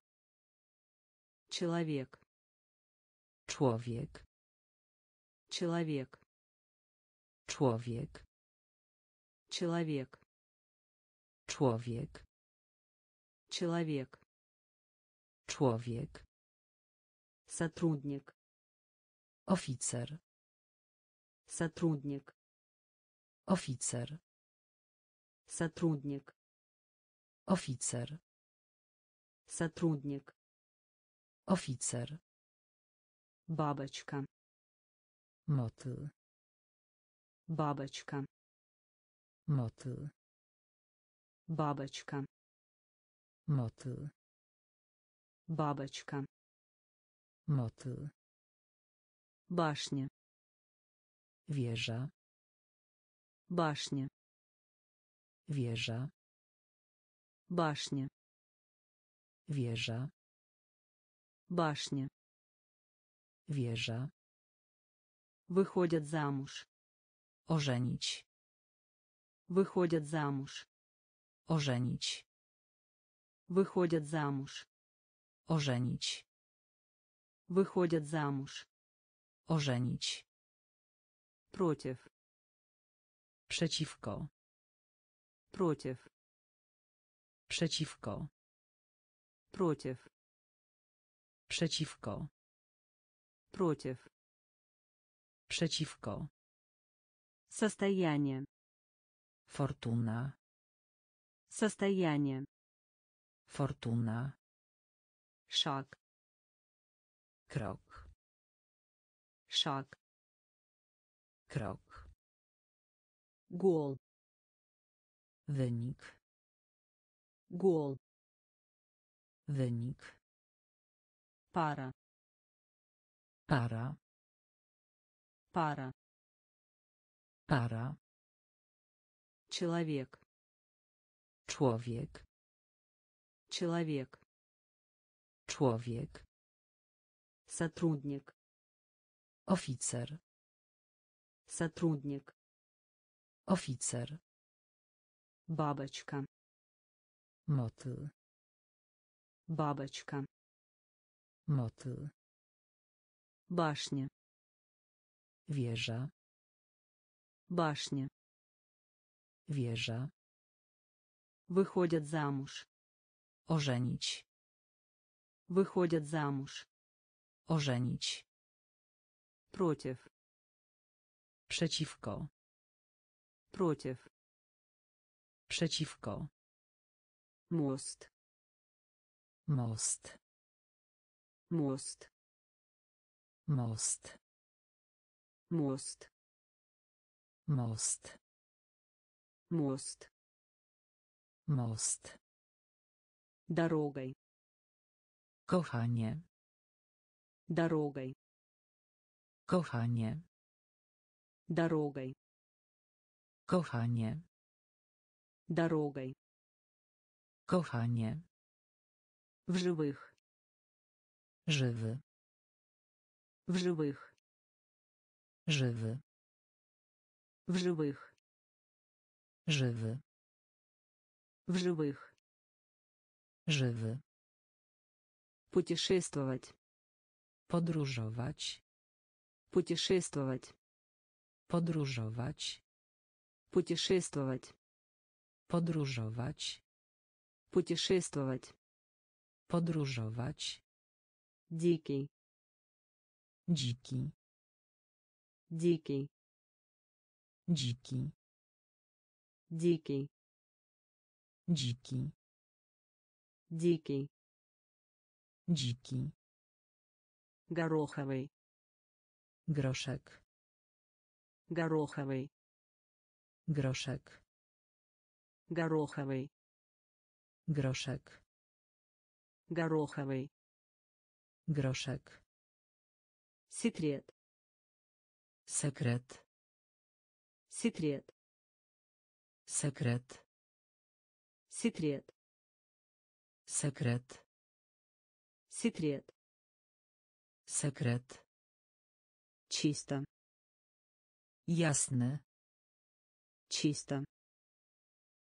Человек. Człowiek. Человек. Człowiek. Человек. Człowiek. Человек. Człowiek. Сотрудник. Oficer. Сотрудник. Oficer. Сотрудник. Oficer. Сотрудник. Oficer. Бабочка. Motyl. Бабочка. Motyl. Бабочка. Motyl. Бабочка. Motyl. Башня. Wieża. Башня. Wieża. Башня. Wieża. Башня. Wieża. Выходят замуж. Ożenić. Выходят замуж. Ożenić. Выходят замуж. Ożenić. Выходят замуж. Ożenić. Против. Przeciwko. Против. Przeciwko. Против. Przeciwko. Против. Przeciwko. Состояние. Fortuna. Состояние. Fortuna. Шаг. Krok. Шаг. Krok. Гол. Wynik. Гол. Wynik. Пара. Para. Пара. Para. Человек. Człowiek. Человек. Człowiek. Сотрудник. Oficer. Сотрудник. Oficer. Бабочка. Motyl. Бабочка. Motyl. Башня. Wieża. Башня. Wieża. Выходят замуж. Ożenić. Выходят замуж. Ożenić. Против. Przeciwko. Против. Przeciwko. Мост. Most. Мост. Most. Мост. Most. Мост. Most. Дорогой. Kochanie. Дорогой. Kochanie. Дорогой. Kochanie. Дорогой. Kochanie. В живых. Żywy. В живых. Żywy. В живых. Żywy. В живых. Żywy. Путешествовать. Podróżować. Путешествовать. Podróżować. Путешествовать. Podróżować. Путешествовать. Podróżować. Дикий. Dziki. Дикий. Dziki. Дикий. Dziki. Дикий. Dziki. Гороховый. Groszek. Гороховый. Groszek. Гороховый. Groszek. Гороховый. Groszek. Секрет. Sekret. Секрет. Sekret. Секрет. Sekret. Секрет. Sekret. Чисто. Jasny. Чисто.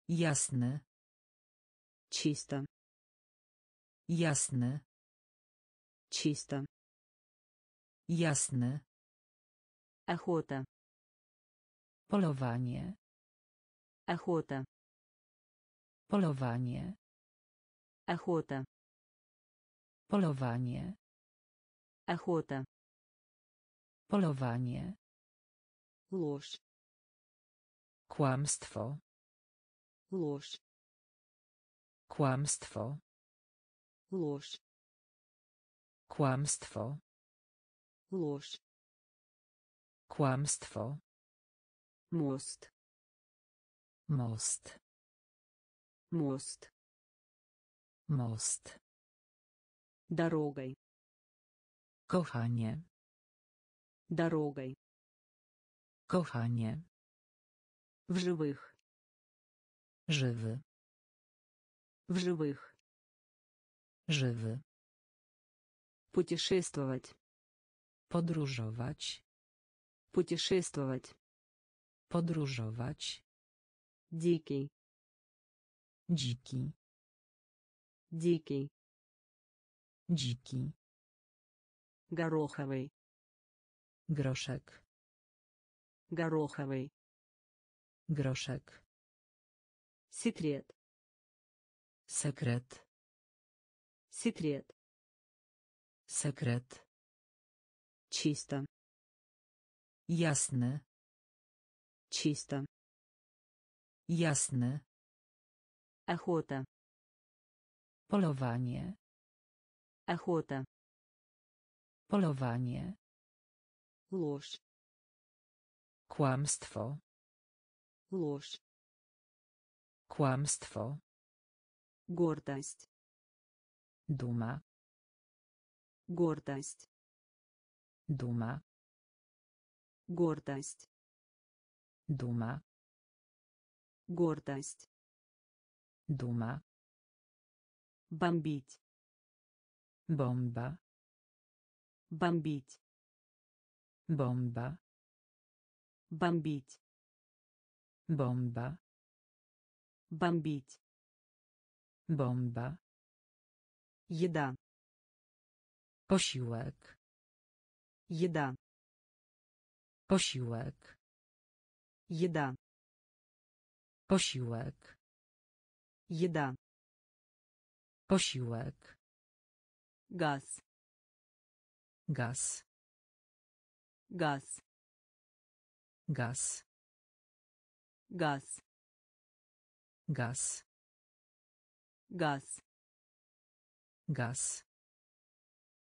Jasny. чисто Jasny. чисто Jasny. охота Polowanie. охота Polowanie. охота Polowanie. охота Polowanie. ложь Kłamstwo. ложь Kłamstwo. ложь Kłamstwo. ложь Kłamstwo. мост Most. мост Most. дорогой Kochanie. дорогой Kochanie. в живых Żywy. В живых Żywy. путешествовать Podróżować. путешествовать Podróżować. дикий Dziki. дикий Dziki. гороховый Groszek. гороховый Groszek. секрет Sekret. секрет Sekret. чисто Jasny. чисто Jasny. охота Polowanie. охота Polowanie. ложь Kłamstwo. ложь Kłamstwo. гордость. Дума. Гордость. Дума. Гордость. Дума. Гордость. Дума. Бомбить. Бомба. Бомбить. Бомба. Бомбить. Бомба. Бомбить. Bomba. Jeda. Posiłek. Jeda. Posiłek. Jeda. Posiłek. Jeda. Posiłek. Gaz. Gaz. Gaz. Gaz. Gaz. Gaz. газ Gaz.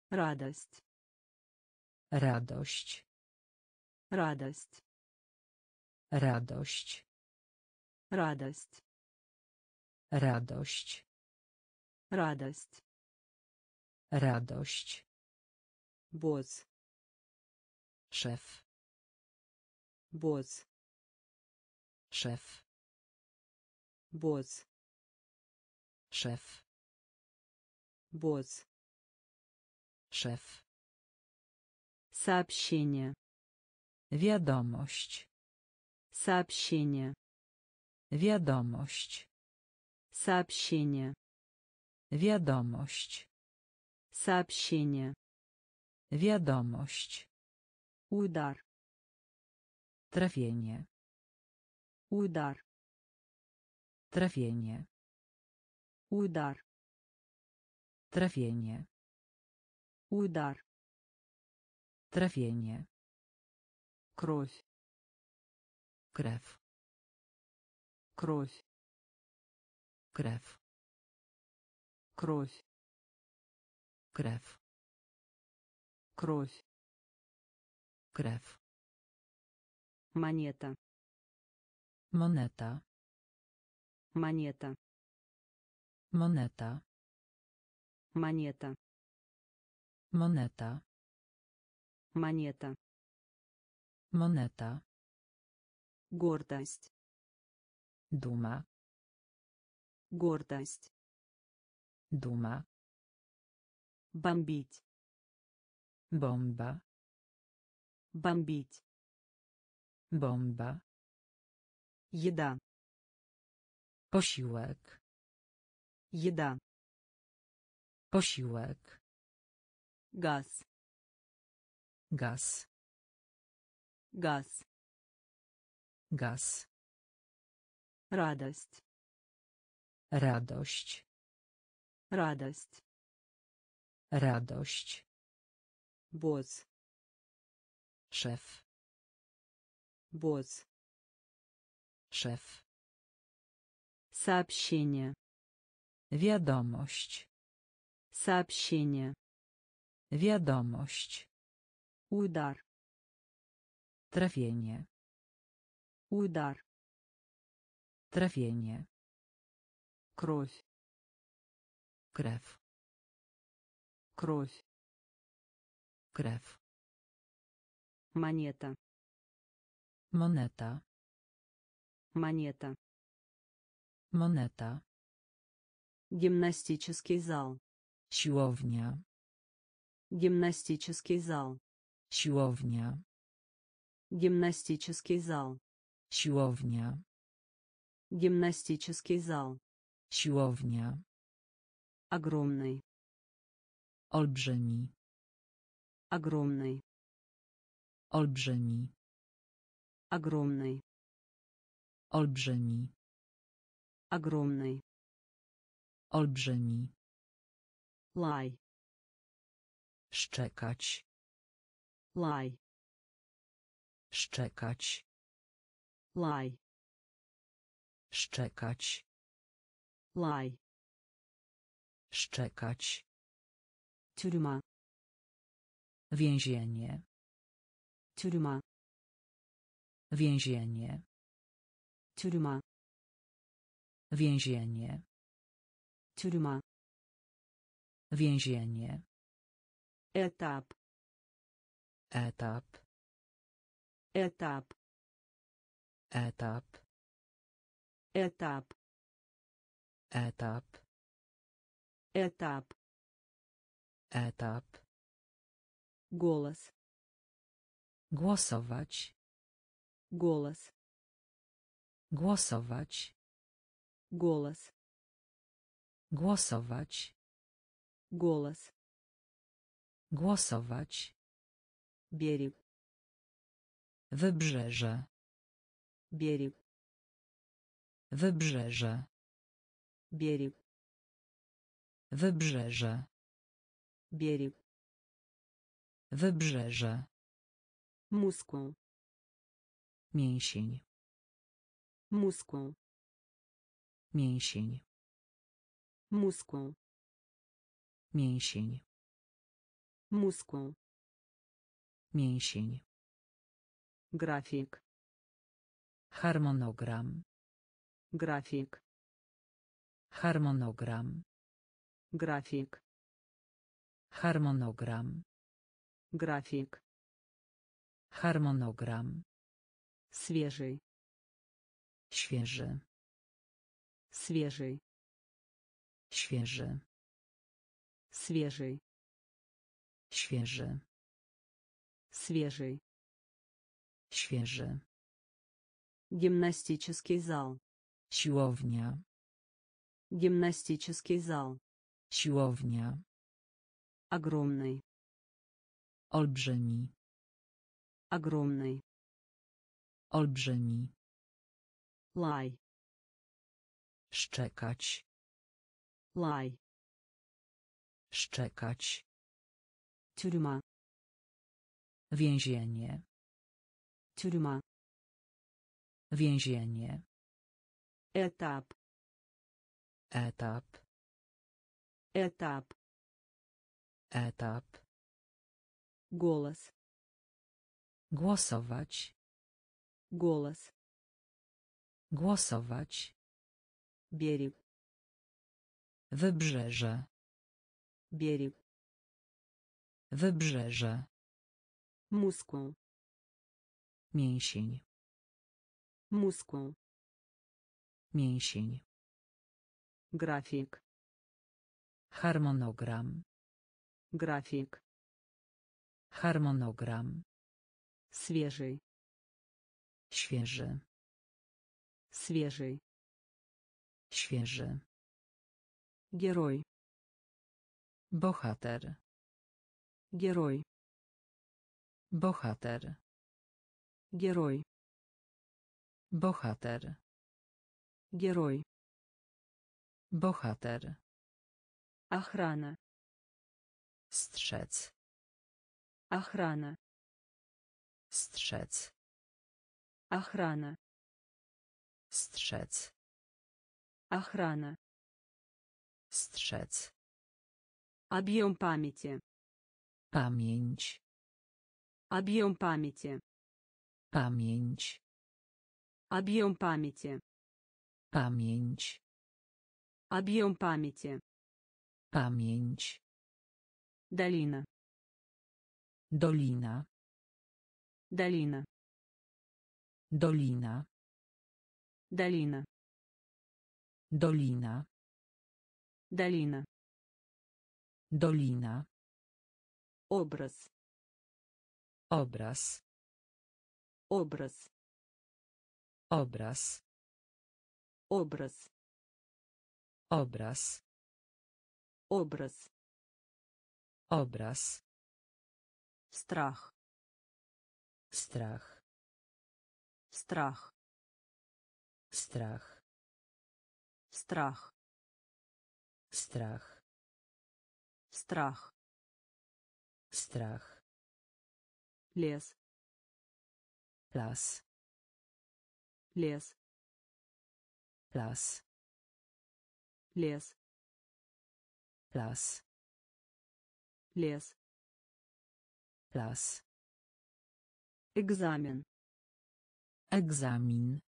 радость Radość. радость Radość. радость Radość. радость Radość. босс Szef. босс Szef. босс Szef. босс Szef. сообщение Wiadomość. сообщение Wiadomość. сообщение Wiadomość. сообщение Wiadomość. удар Trafienie. удар Trafienie. Удар. Трофение. Удар. Трофение. Кровь. Крев. Кровь. Крев. Кровь. Крев. Кровь. Крев. Монета. Монета. Монета. Moneta. монета Moneta. монета Moneta. гордость Duma. гордость Duma. бомбить Bomba. бомбить Bomba. еда Posiłek. Еда. Posiłek. Газ. Gaz. Газ. Gaz. Радость. Radość. Радость. Radość. Босс. Szef. Босс. Szef. Сообщение. Wiadomość. Сообщение. Wiadomość. Удар. Trafienie. Удар. Trafienie. Кровь. Krew. Кровь. Krew. Монета. Moneta. Монета. Moneta. Гимнастический зал. Siłownia. Гимнастический зал. Siłownia. Гимнастический зал. Siłownia. Гимнастический зал. Siłownia. Огромный. Olbrzymi. Огромный. Olbrzymi. Огромный. Olbrzymi. Огромный. Olbrzymi. Laj. Szczekać. Laj. Szczekać. Laj. Szczekać. Laj. Szczekać. Tyrma. Więzienie. Tyrma. Więzienie. Tyrma. Więzienie. Тюрьма. Więzienie. Этап. Etap. Этап. Etap. Этап. Etap. Этап. Etap. Голос. Głosować. Голос. Głosować. Голос. Głosować. Głos. Głosować. Bieg. Wybrzeże. Bieg. Wybrzeże. Bieg. Wybrzeże. Bieg. Wybrzeże. Muską. Mięsień. Muską. Mięsień. Мускул. Mięsień. Мускул. Mięsień. График. Harmonogram. График. Harmonogram. График. Harmonogram. График. Harmonogram. Свежий. Świeży. Свежий. Świeży. Свежий. Świeży. Свежий. Świeży. Гимнастический зал. Siłownia. Гимнастический зал. Siłownia. Огромный. Olbrzymi. Огромный. Olbrzymi. Лай. Szczekać. Лай. Szczekać. Тюрьма. Więzienie. Тюрьма. Więzienie. Этап. Etap. Этап. Etap. Голос. Głosować. Голос. Głosować. Берег. Wybrzeże. Берег. Wybrzeże. Мускул. Mięsień. Мускул. Mięsień. График. Harmonogram. График. Harmonogram. Свежий. Świeży. Свежий. Świeży. Герой. Bohater. Герой. Bohater. Герой. Bohater. Герой. Bohater. Охрана. Strzec. Охрана. Strzec. Охрана. Strzec. Охрана. Strzec. Объем памяти. Pamięć. Объем памяти. Pamięć. Объем памяти. Pamięć. Объем памяти. Pamięć. Долина. Dolina. Долина. Dolina. Долина. Dolina. Долина. Долина. Образ. Obraz. Obraz. Obraz. Obraz. Obraz. Obraz. Obraz. Strach. Strach. Strach. Strach. Strach страх. Страх. Страх. Лес. Лас. Лес. Лас. Лес. Лас. Лес. Лас. Экзамен. Экзамен.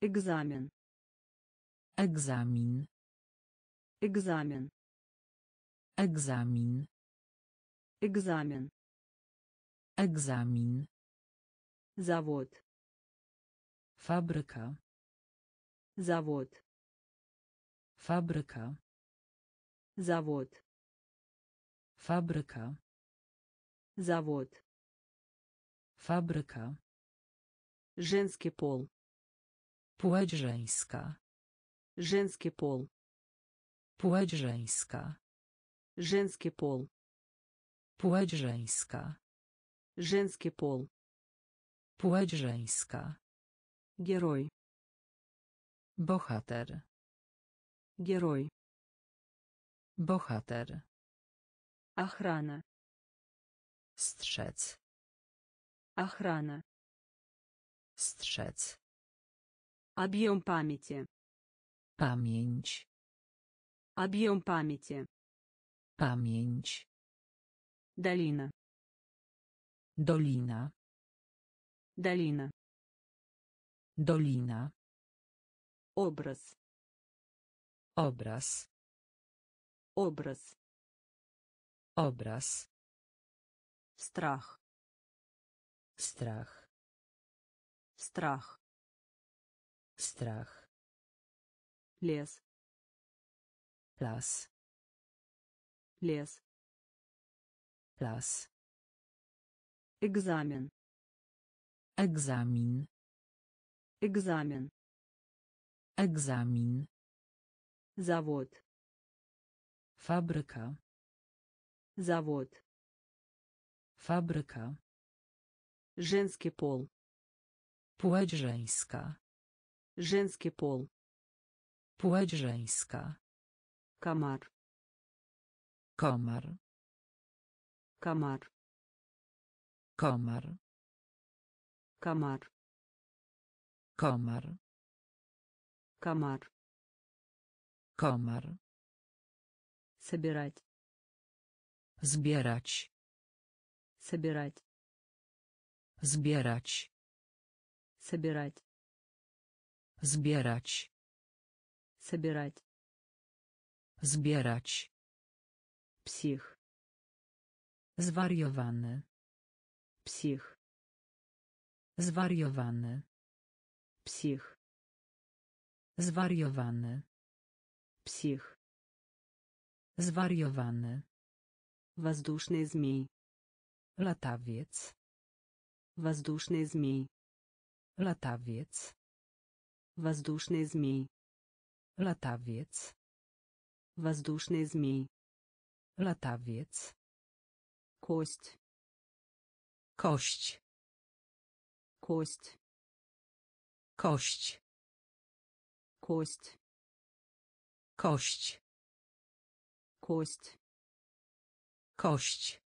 Экзамен. Экзамен. Экзамен. Egzamin. Экзамен. Egzamin. Завод. Fabryka. Завод. Fabryka. Завод. Fabryka. Завод. Fabryka. Женский пол. Płeć żeńska. Женский пол. Płeć żeńska. Женский пол. Płeć żeńska. Женский пол. Płeć żeńska. Герой. Bohater. Герой. Bohater. Охрана. Strzec. Охрана. Strzec. Объем памяти. Pamięć. Объем памяти. Pamięć. Долина. Dolina. Долина. Dolina. Образ. Obraz. Образ. Obraz. Страх. Strach. Страх. Strach. Лес. Las. Лес. Las. Экзамен. Egzamin. Экзамен. Egzamin. Завод. Fabryka. Завод. Fabryka. Женский пол. Płeć żeńska. Женский пол. Płeć żeńska комар. Комар. Комар. Комар. Комар. Комар. Комар. Комар. Собирать. Сбирать. Собирать. Сбирать. Собирать. Сбирать. Собирать. Zbierać. Псих. Zwariowany. Псих. Zwariowany. Псих. Zwariowany. Псих. Zwariowany. Воздушный змей. Latawiec. Воздушный змей. Latawiec. Воздушный змей. Latawiec. Воздушный змей. Latawiec. Кость. Kość. Кость. Kość. Кость. Kość. Кость. Kość.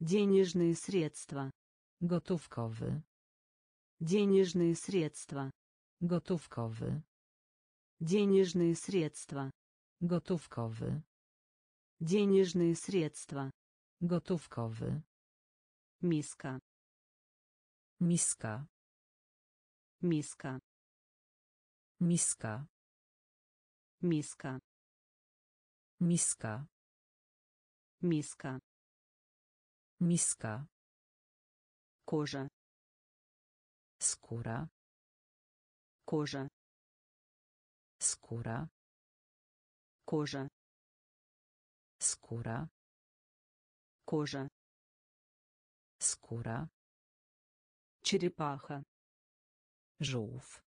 Денежные средства. Gotówkowy. Денежные средства. Gotówkowy. Денежные средства. Gotówkowy. Денежные средства. Gotówkowy. Миска. Miska. Миска. Miska. Миска. Miska. Миска. Miska. Кожа. Skóra. Кожа. Skóra. кожа. Скура. Кожа. Скура. Черепаха. Жув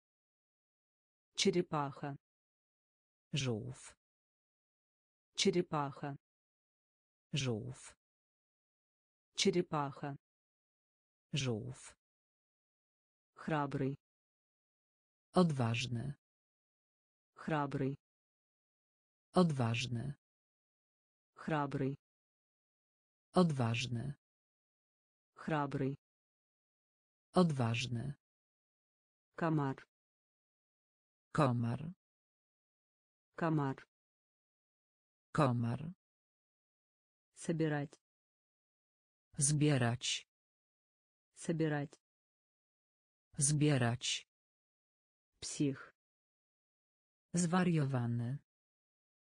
черепаха. Жув черепаха. Жув черепаха. Жув храбрый. Отважный храбрый. Odważny. Храбрый. Odważny. Храбрый. Odważny. Комар. Komar. Комар. Komar. Собирать. Zbierać. Собирать. Zbierać. Псих. Zwariowany.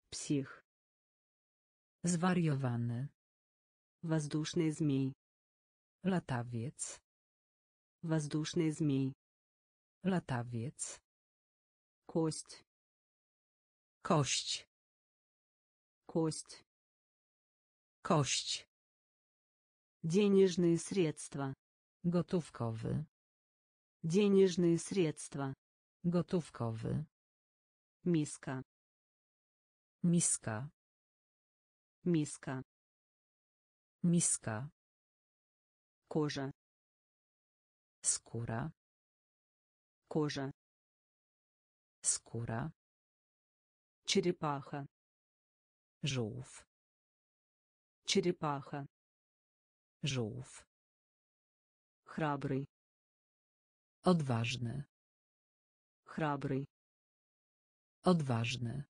Псих. Zwariowany. Воздушный змей. Latawiec. Воздушный змей. Latawiec. Кость. Kość. Кость. Kość. Денежные средства. Gotówkowy. Денежные средства. Gotówkowy. Миска. Miska. Миска. Miska. Кожа. Skóra. Кожа. Skóra. Черепаха. Żółw. Черепаха. Żółw. Храбрый. Odważny. Храбрый. Odważny.